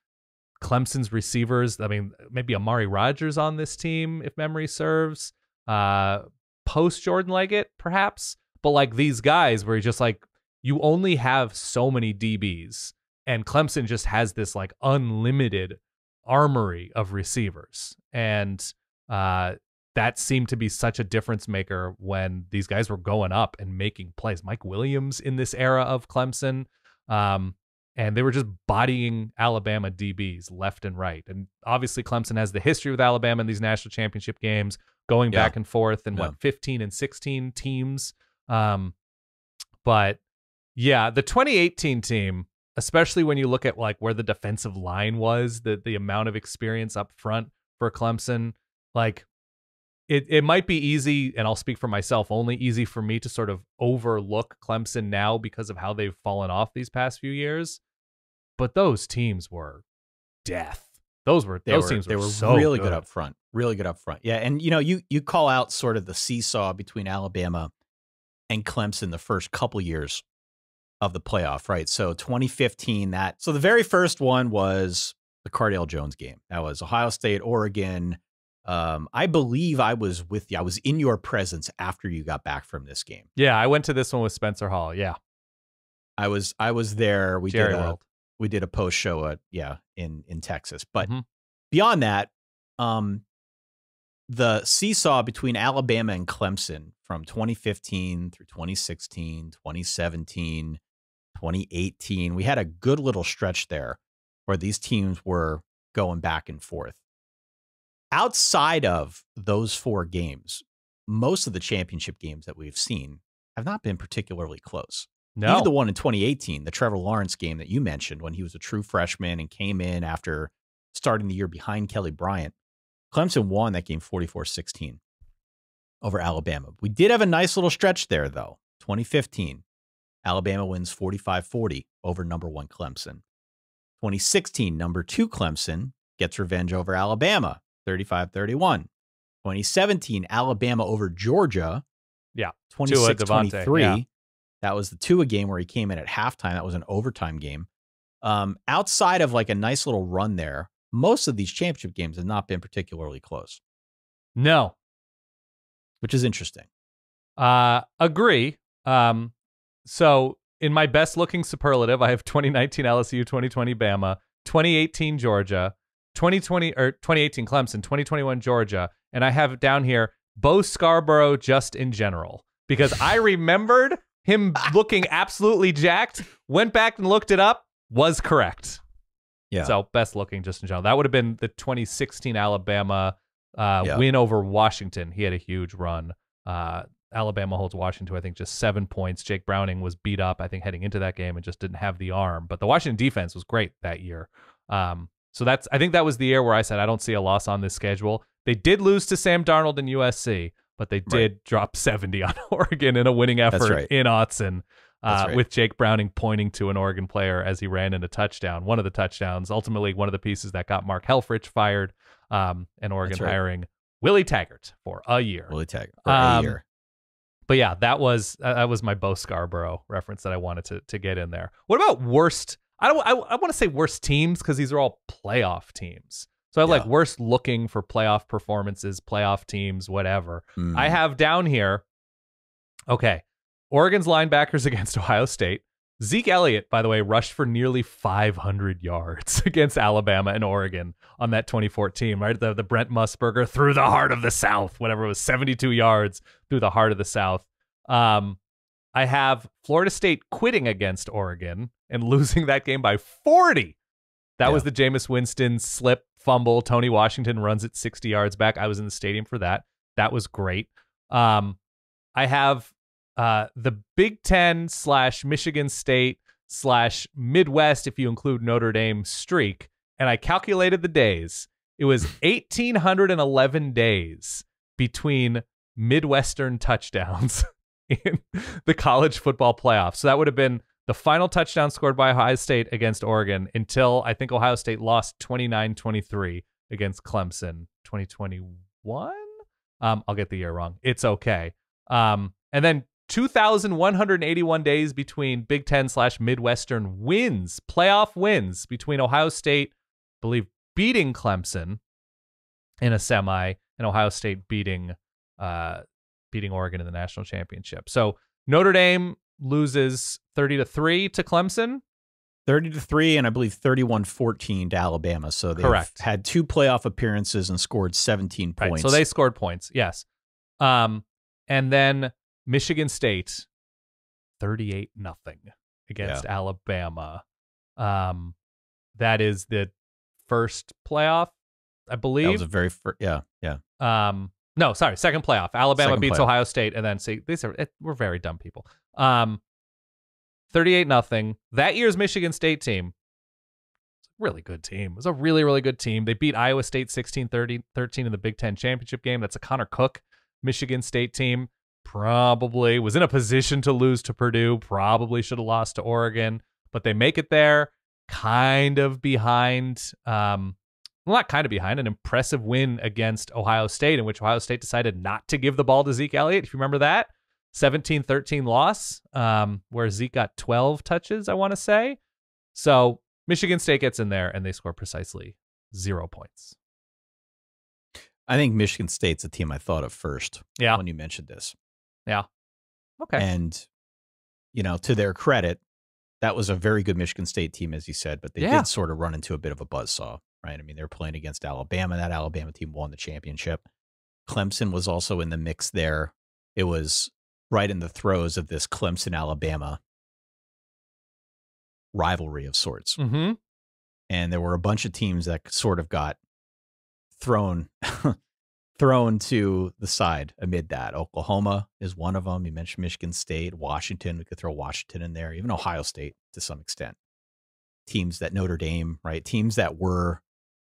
Clemson's receivers. I mean, maybe Amari Rodgers on this team, if memory serves. Uh, post Jordan Leggett, perhaps. But like these guys, where just like, you only have so many DBs, and Clemson just has this like unlimited armory of receivers, and uh, that seemed to be such a difference maker when these guys were going up and making plays. Mike Williams in this era of Clemson. Um, and they were just bodying Alabama DBs left and right. And obviously, Clemson has the history with Alabama in these national championship games, going Yeah. back and forth, and Yeah. what 15 and 16 teams. Um, but yeah, the 2018 team, especially when you look at like where the defensive line was, the the amount of experience up front for Clemson, like it it might be easy, and I'll speak for myself, only easy for me to sort of overlook Clemson now because of how they've fallen off these past few years. But those teams were death. Those were They those were, teams they were, were so really good. up front. Really good up front. Yeah, and you know, you you call out sort of the seesaw between Alabama and Clemson the first couple years of the playoff, right? So 2015, that so the very first one was the Cardale Jones game. That was Ohio State, Oregon. Um, I believe I was with you. I was in your presence after you got back from this game. Yeah, I went to this one with Spencer Hall. Yeah, I was I was there. We Jerry did a, World. we did a post show at yeah in in Texas. But Mhm. beyond that, um, the seesaw between Alabama and Clemson from 2015 through 2016, 2017, 2018, we had a good little stretch there where these teams were going back and forth. Outside of those four games, most of the championship games that we've seen have not been particularly close. No, Even the one in 2018, the Trevor Lawrence game that you mentioned when he was a true freshman and came in after starting the year behind Kelly Bryant. Clemson won that game 44 16 over Alabama. We did have a nice little stretch there, though. 2015, Alabama wins 45 40 over number one Clemson. 2016, number two Clemson gets revenge over Alabama 35 31. 2017, Alabama over Georgia. Yeah. 26 DeVonta, 23. yeah. That was the Tua game where he came in at halftime. That was an overtime game. Um, outside of like a nice little run there, most of these championship games have not been particularly close, no. which is interesting. Uh, agree. Um, so in my best looking superlative, I have 2019 LSU, 2020 Bama, 2018 Georgia, 2020 or 2018 Clemson, 2021 Georgia, and I have down here Bo Scarborough just in general because I remembered him looking absolutely jacked. Went back and looked it up. Was correct. Yeah. So best looking just in general. That would have been the 2016 Alabama uh, Yeah. win over Washington. He had a huge run uh, Alabama holds Washington to I think just seven points. Jake Browning was beat up, I think, heading into that game and just didn't have the arm. But the Washington defense was great that year. Um, so that's I think that was the year where I said I don't see a loss on this schedule. They did lose to Sam Darnold and USC, but they did Right. drop 70 on Oregon in a winning effort right. in. That's Uh, right. with Jake Browning pointing to an Oregon player as he ran in a touchdown. One of the touchdowns, ultimately one of the pieces that got Mark Helfrich fired, um, and Oregon right. hiring Willie Taggart for a year. Willie Taggart for Um, a year. But yeah, that was uh, that was my Bo Scarborough reference that I wanted to to get in there. What about worst? I don't. I, I want to say worst teams because these are all playoff teams. So I have like worst looking for playoff performances, playoff teams, whatever. Mm. I have down here. Okay, Oregon's linebackers against Ohio State. Zeke Elliott, by the way, rushed for nearly 500 yards against Alabama and Oregon on that 2014, right? The, the Brent Musberger through the heart of the South, whatever it was, 72 yards through the heart of the South. Um, I have Florida State quitting against Oregon and losing that game by 40. That was the Jameis Winston slip fumble. Tony Washington runs it 60 yards back. I was in the stadium for that. That was great. Um, I have uh, the Big Ten slash Michigan State slash Midwest, if you include Notre Dame streak, and I calculated the days. It was 1,811 days between Midwestern touchdowns in the college football playoffs. So that would have been the final touchdown scored by Ohio State against Oregon until I think Ohio State lost 29 23 against Clemson 2021. Um, I'll get the year wrong. It's okay. Um, and then 2,181 days between Big Ten slash Midwestern wins, playoff wins between Ohio State, I believe, beating Clemson in a semi, and Ohio State beating uh, beating Oregon in the national championship. So Notre Dame loses 30 to 3 to Clemson. 30 to 3 and I believe 31-14 to Alabama. So they had two playoff appearances and scored 17 Right. points. So they scored points. Yes. Um, and then Michigan State, thirty-eight nothing against Alabama. Um, that is the first playoff, I believe. that was a very first, yeah, yeah. um, no, sorry, second playoff. Alabama Second beats playoff. Ohio State, and then see these are it, we're very dumb people. Um, thirty-eight nothing. That year's Michigan State team. Really good team. It was a really, really good team. They beat Iowa State 16 13 in the Big Ten championship game. That's a Connor Cook Michigan State team. Probably was in a position to lose to Purdue. Probably should have lost to Oregon, but they make it there, kind of behind. Um, well, not kind of behind an impressive win against Ohio State, in which Ohio State decided not to give the ball to Zeke Elliott. If you remember that 17 13 loss, um, where Zeke got 12 touches, I want to say. So Michigan State gets in there and they score precisely zero points. I think Michigan State's a team I thought of first Yeah. when you mentioned this. Okay. And you know, to their credit, that was a very good Michigan State team, as you said, but they Yeah. did sort of run into a bit of a buzzsaw, right? I mean, they're playing against Alabama. That Alabama team won the championship. Clemson was also in the mix there. It was right in the throes of this Clemson Alabama rivalry of sorts. mm-hmm. and there were a bunch of teams that sort of got thrown thrown to the side amid that. Oklahoma is one of them. You mentioned Michigan State, Washington. We could throw Washington in there, even Ohio State to some extent. Teams that Notre Dame, right? Teams that were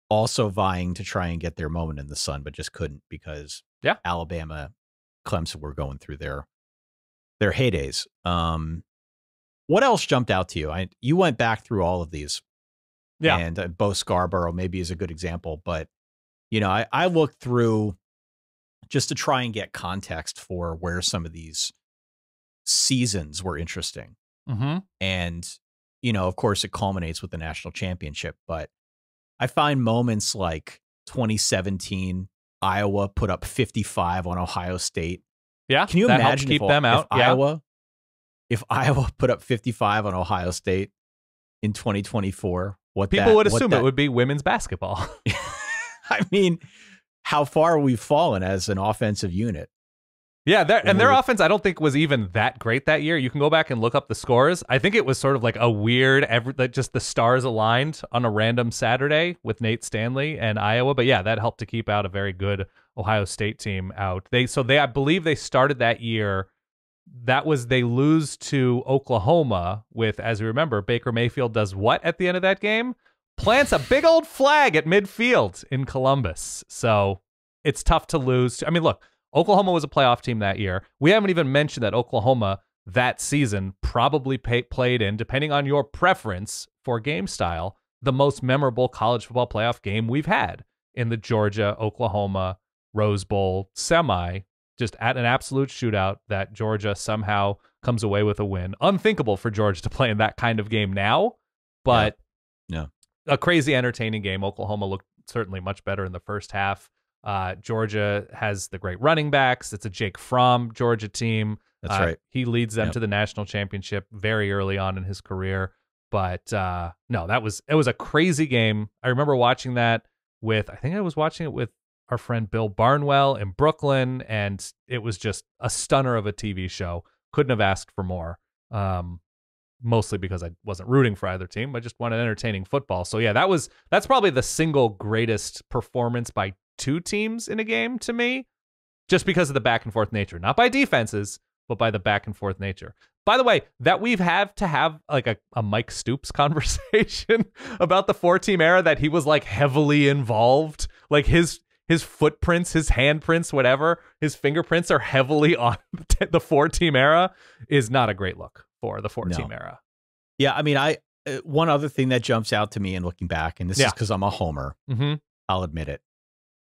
also vying to try and get their moment in the sun, but just couldn't because Yeah. Alabama, Clemson were going through their their heydays. Um, what else jumped out to you? I you went back through all of these. Yeah. And uh, Bo Scarborough maybe is a good example, but you know, I, I looked through just to try and get context for where some of these seasons were interesting. Mm-hmm. And, you know, of course, it culminates with the national championship. But I find moments like 2017, Iowa put up 55 on Ohio State. Yeah. Can you imagine keep if, them out? if yeah. Iowa, if Iowa put up 55 on Ohio State in 2024? What People that- would assume that- it would be women's basketball. I mean, how far we've fallen as an offensive unit. Yeah, their, and their offense I don't think was even that great that year. You can go back and look up the scores. I think it was sort of like a weird, every like just the stars aligned on a random Saturday with Nate Stanley and Iowa. But yeah, that helped to keep out a very good Ohio State team out. They so they I believe they started that year. That was they lose to Oklahoma with, as we remember, Baker Mayfield does what at the end of that game? Plants a big old flag at midfield in Columbus. So it's tough to lose. I mean, look, Oklahoma was a playoff team that year. We haven't even mentioned that Oklahoma that season probably pay, played in, depending on your preference for game style, the most memorable college football playoff game we've had in the Georgia Oklahoma Rose Bowl semi, just at an absolute shootout that Georgia somehow comes away with a win. Unthinkable for Georgia to play in that kind of game now, but Yeah. A crazy entertaining game. Oklahoma looked certainly much better in the first half. Uh, Georgia has the great running backs. It's a Jake Fromm Georgia team. That's Uh, right. He leads them Yep. to the national championship very early on in his career. But uh, no, that was it was a crazy game. I remember watching that with I think I was watching it with our friend Bill Barnwell in Brooklyn, and it was just a stunner of a TV show. Couldn't have asked for more. Um, mostly because I wasn't rooting for either team. I just wanted entertaining football. So yeah, that was that's probably the single greatest performance by two teams in a game to me, just because of the back and forth nature, not by defenses, but by the back and forth nature. By the way, that we've had to have like a, a Mike Stoops conversation about the four team era that he was like heavily involved. Like his his footprints, his handprints, whatever, his fingerprints are heavily on the four team era is not a great look for the four team No. era. Yeah, I mean, I uh, one other thing that jumps out to me in looking back, and this Yeah. is because I'm a homer. Mm-hmm. I'll admit it.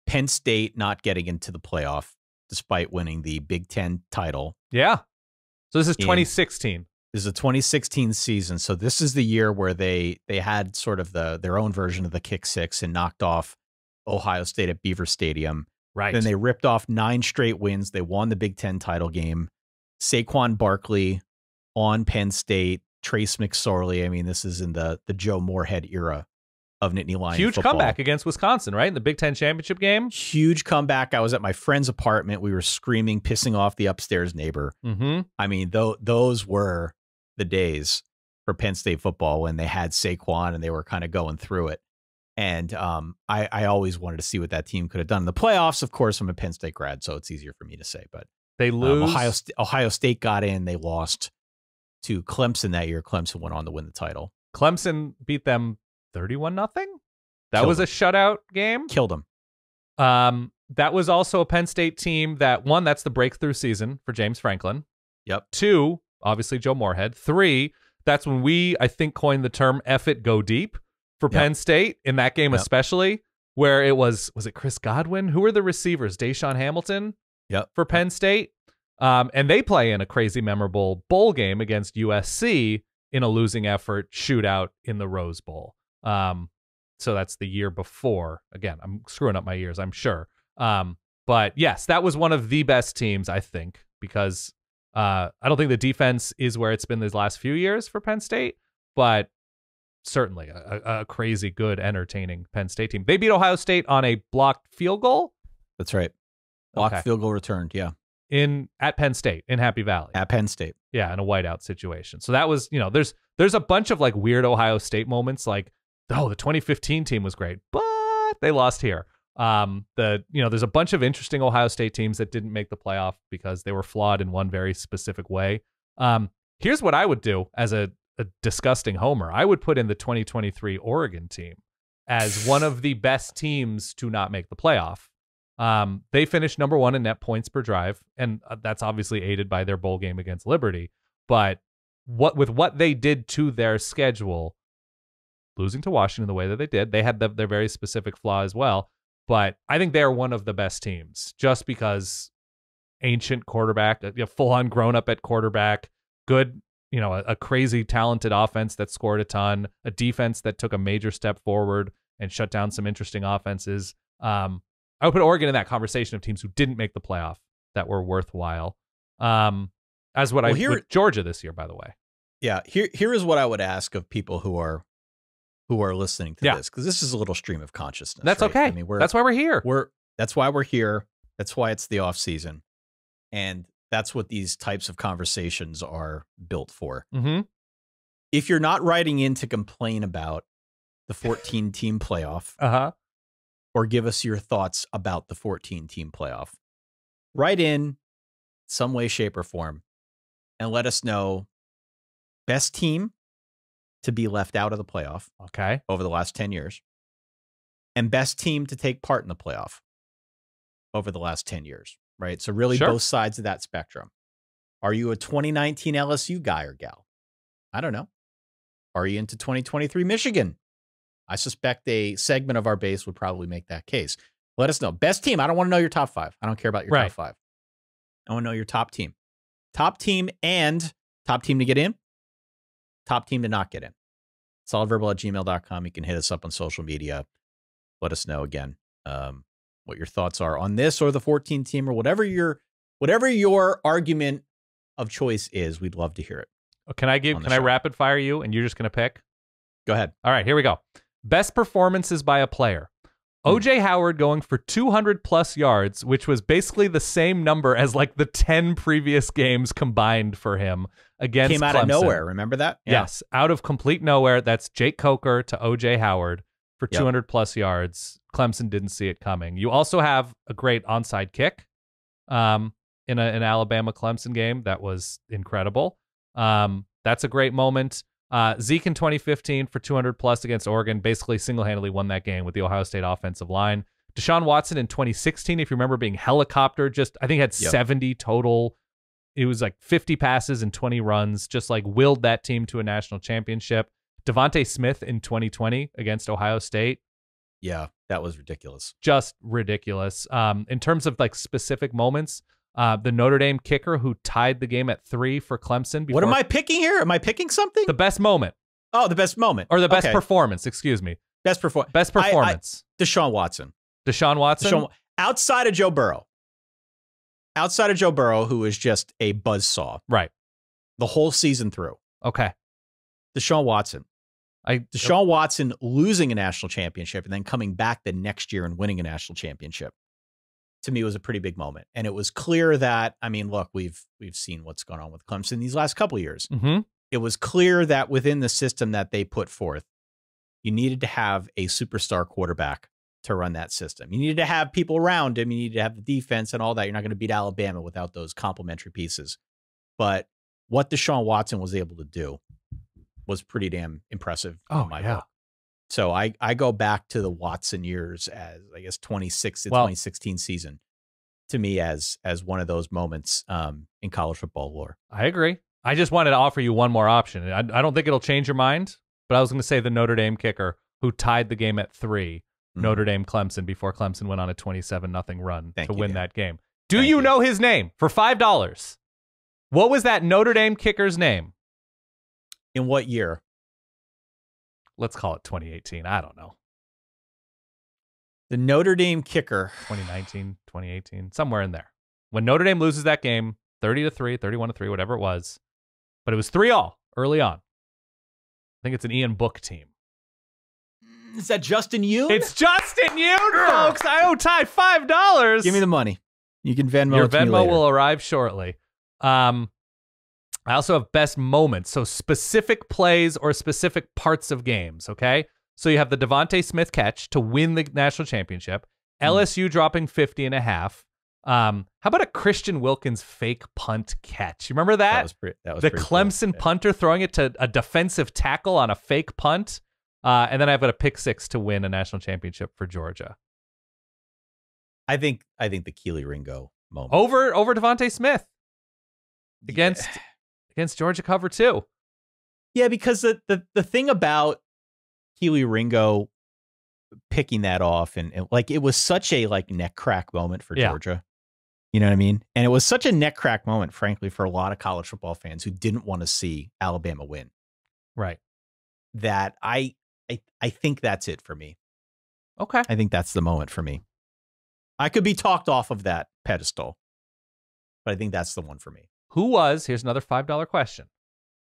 Penn State not getting into the playoff despite winning the Big Ten title. Yeah. So this is In- 2016. This is a 2016 season, so this is the year where they they had sort of the their own version of the kick six and knocked off Ohio State at Beaver Stadium. Right. Then they ripped off nine straight wins. They won the Big Ten title game. Saquon Barkley on Penn State. Trace McSorley. I mean, this is in the the Joe Moorhead era of Nittany Lion Huge football. comeback against Wisconsin, right? In the Big Ten championship game. Huge comeback. I was at my friend's apartment. We were screaming, pissing off the upstairs neighbor. Mm-hmm. I mean, though those were the days for Penn State football when they had Saquon and they were kind of going through it. And um, I, I always wanted to see what that team could have done in the playoffs. Of course, I'm a Penn State grad, so it's easier for me to say. But They um, lose. Ohio St- Ohio State got in. They lost to Clemson that year. Clemson went on to win the title. Clemson beat them 31 nothing. That Killed was a shutout game. Killed them. Um, that was also a Penn State team that one, that's the breakthrough season for James Franklin. Yep. Two, obviously Joe Moorhead. Three, that's when we, I think, coined the term F it go deep for Yep. Penn State in that game, Yep. especially where it was, was it Chris Godwin? Who were the receivers? DaeSean Hamilton Yep. for Penn State. Um, and they play in a crazy memorable bowl game against USC in a losing effort shootout in the Rose Bowl. Um, so that's the year before. Again, I'm screwing up my years, I'm sure. Um, but yes, that was one of the best teams, I think, because uh, I don't think the defense is where it's been these last few years for Penn State, but certainly a, a crazy good, entertaining Penn State team. They beat Ohio State on a blocked field goal That's right. Blocked Okay. field goal returned. Yeah. In at Penn State in Happy Valley. At Penn State. Yeah, in a whiteout situation. So that was, you know, there's there's a bunch of like weird Ohio State moments like, oh, the 2015 team was great, but they lost here. Um, the you know, there's a bunch of interesting Ohio State teams that didn't make the playoff because they were flawed in one very specific way. Um, here's what I would do as a, a disgusting homer. I would put in the 2023 Oregon team as one of the best teams to not make the playoff. Um, they finished number one in net points per drive, and uh, that's obviously aided by their bowl game against Liberty. But what with what they did to their schedule, losing to Washington the way that they did, they had the, their very specific flaw as well. But I think they're one of the best teams just because ancient quarterback, a full on grown up at quarterback, good, you know, a, a crazy talented offense that scored a ton, a defense that took a major step forward and shut down some interesting offenses. Um, I would put Oregon in that conversation of teams who didn't make the playoff that were worthwhile. Um, as what I Well, here- with Georgia this year, by the way. Yeah. Here here is what I would ask of people who are who are listening to Yeah. this, because this is a little stream of consciousness. That's right? okay. I mean, we're That's why we're here. we're that's why we're here. That's why it's the off season. And that's what these types of conversations are built for. Mm-hmm. If you're not writing in to complain about the 14 team playoff Uh huh. Or give us your thoughts about the 14 team playoff. Write in some way, shape, or form and let us know best team to be left out of the playoff Okay. over the last 10 years and best team to take part in the playoff over the last 10 years, right? So, really, Sure. both sides of that spectrum. Are you a 2019 LSU guy or gal? I don't know. Are you into 2023 Michigan? I suspect a segment of our base would probably make that case. Let us know. Best team. I don't want to know your top five. I don't care about your Right. top five. I want to know your top team. Top team and top team to get in, top team to not get in. Solidverbal at gmail.com. You can hit us up on social media. Let us know again um, what your thoughts are on this or the 14 team or whatever your whatever your argument of choice is. We'd love to hear it. Oh, Can I give? Can I rapid fire you, and you're just gonna pick? Go ahead. All right, here we go. Best performances by a player. Hmm. OJ Howard going for 200 plus yards, which was basically the same number as like the 10 previous games combined for him against Came out of nowhere. Remember that? Yes, out of complete nowhere. That's Jake Coker to OJ Howard for Yep. 200 plus yards. Clemson didn't see it coming. You also have a great onside kick um, in a, an Alabama Clemson game that was incredible. Um, that's a great moment. Uh, Zeke in 2015 for 200 plus against Oregon basically single handedly won that game with the Ohio State offensive line. Deshaun Watson in 2016, if you remember being helicopter, just I think had Yep. 70 total it was like 50 passes and 20 runs, just like willed that team to a national championship. DeVonta Smith in 2020 against Ohio State, Yeah. That was ridiculous. just ridiculous. Um, in terms of like specific moments, uh, the Notre Dame kicker who tied the game at three for Clemson. Before what am I picking here? Am I picking something? The best moment oh, the best moment. or the best Okay. performance? Excuse me, best performance. best I- I- performance. Deshaun Watson. Deshaun Watson. Deshaun, outside of Joe Burrow. Outside of Joe Burrow, who is just a buzzsaw right. the whole season through. Okay. Deshaun Watson. I Deshaun Watson losing a national championship and then coming back the next year and winning a national championship to me was a pretty big moment. And it was clear that I mean, look, we've we've seen what's gone on with Clemson these last couple of years. Mhm. It was clear that within the system that they put forth, you needed to have a superstar quarterback to run that system. You needed to have people around him. You needed to have the defense and all that. You're not going to beat Alabama without those complementary pieces. But what Deshaun Watson was able to do was pretty damn impressive. Oh, my yeah. book. So I I go back to the Watson years as I guess 26 to Well- 2016 season to me as as one of those moments um, in college football lore. I agree. I just wanted to offer you one more option. I, I don't think it'll change your mind, but I was going to say the Notre Dame kicker who tied the game at 3 Mhm. Notre Dame Clemson before Clemson went on a 27 nothing run Thank to you, win Dan. that game. Do Thank you you. know his name for $5? What was that Notre Dame kicker's name? In what year? Let's call it 2018. I don't know. The Notre Dame kicker. 2019, 2018, somewhere in there. When Notre Dame loses that game 30 to 3, 31 to 3, whatever it was, but it was 3 all early on. I think it's an Ian Book team. Is that Justin Yoon? It's Justin Yoon, folks. I owe Ty five dollars. Give me the money. You can Venmo Your it to me Venmo will arrive shortly. Um, I also have best moments, so specific plays or specific parts of games. Okay, so you have the DeVonta Smith catch to win the national championship. Hmm. LSU dropping 50 and a half. Um, how about a Christian Wilkins fake punt catch? You remember that? That was pretty. That was the pretty cool. Clemson Yeah. punter throwing it to a defensive tackle on a fake punt. Uh, and then I've got a pick six to win a national championship for Georgia. I think. I think the Kelee Ringo moment Over over DeVonta Smith against Yeah. Against Georgia cover two. Yeah, because the the the thing about Kelee Ringo picking that off and, and like it was such a like neck crack moment for Yeah. Georgia. You know what I mean? And it was such a neck crack moment, frankly, for a lot of college football fans who didn't want to see Alabama win. Right. That I I I think that's it for me. Okay. I think that's the moment for me. I could be talked off of that pedestal, but I think that's the one for me. Who was, here's another $5 question.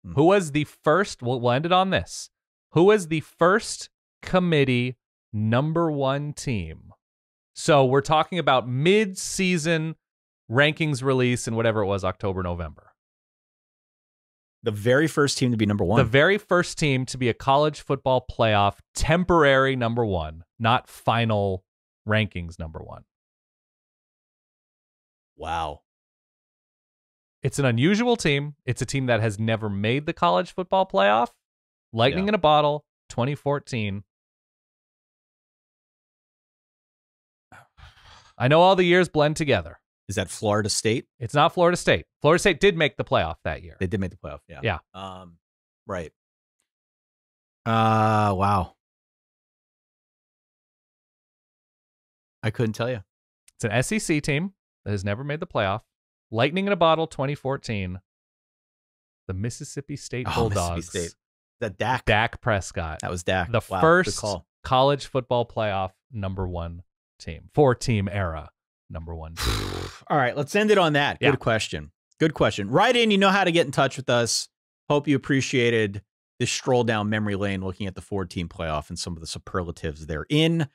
Hmm. Who was the first, we'll, we'll end it on this. Who was the first committee number one team? So we're talking about mid season rankings release and whatever it was, October, November. The very first team to be number one. The very first team to be a college football playoff temporary number one, not final rankings number one. Wow. It's an unusual team. It's a team that has never made the college football playoff. Lightning Yeah. in a bottle, 2014. I know all the years blend together. Is that Florida State? It's not Florida State. Florida State did make the playoff that year. They did make the playoff. Yeah. Yeah. Um, right. Uh, wow. I couldn't tell you. It's an SEC team that has never made the playoff. Lightning in a bottle 2014. The Mississippi State Oh, Mississippi Bulldogs. State. Is that Dak? Dak Prescott. That was Dak. the Wow, first call. college football playoff number one team. Four team era number one team. All right, let's end it on that. Good question. Good question. Write in. You know how to get in touch with us. Hope you appreciated this stroll down memory lane looking at the four team playoff and some of the superlatives they're in.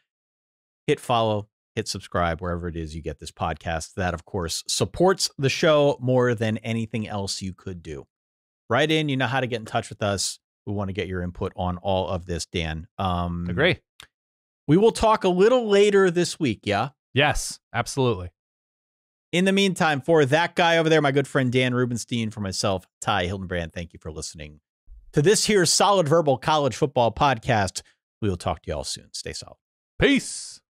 Hit follow, hit subscribe wherever it is you get this podcast. That, of course, supports the show more than anything else you could do. Write in. You know how to get in touch with us. We want to get your input on all of this, Dan. Um, Agree. We will talk a little later this week. Yeah. Yes, absolutely. In the meantime, for that guy over there, my good friend Dan Rubenstein, for myself, Ty Hildenbrand, thank you for listening to this here solid verbal college football podcast. We will talk to you all soon. Stay solid. Peace.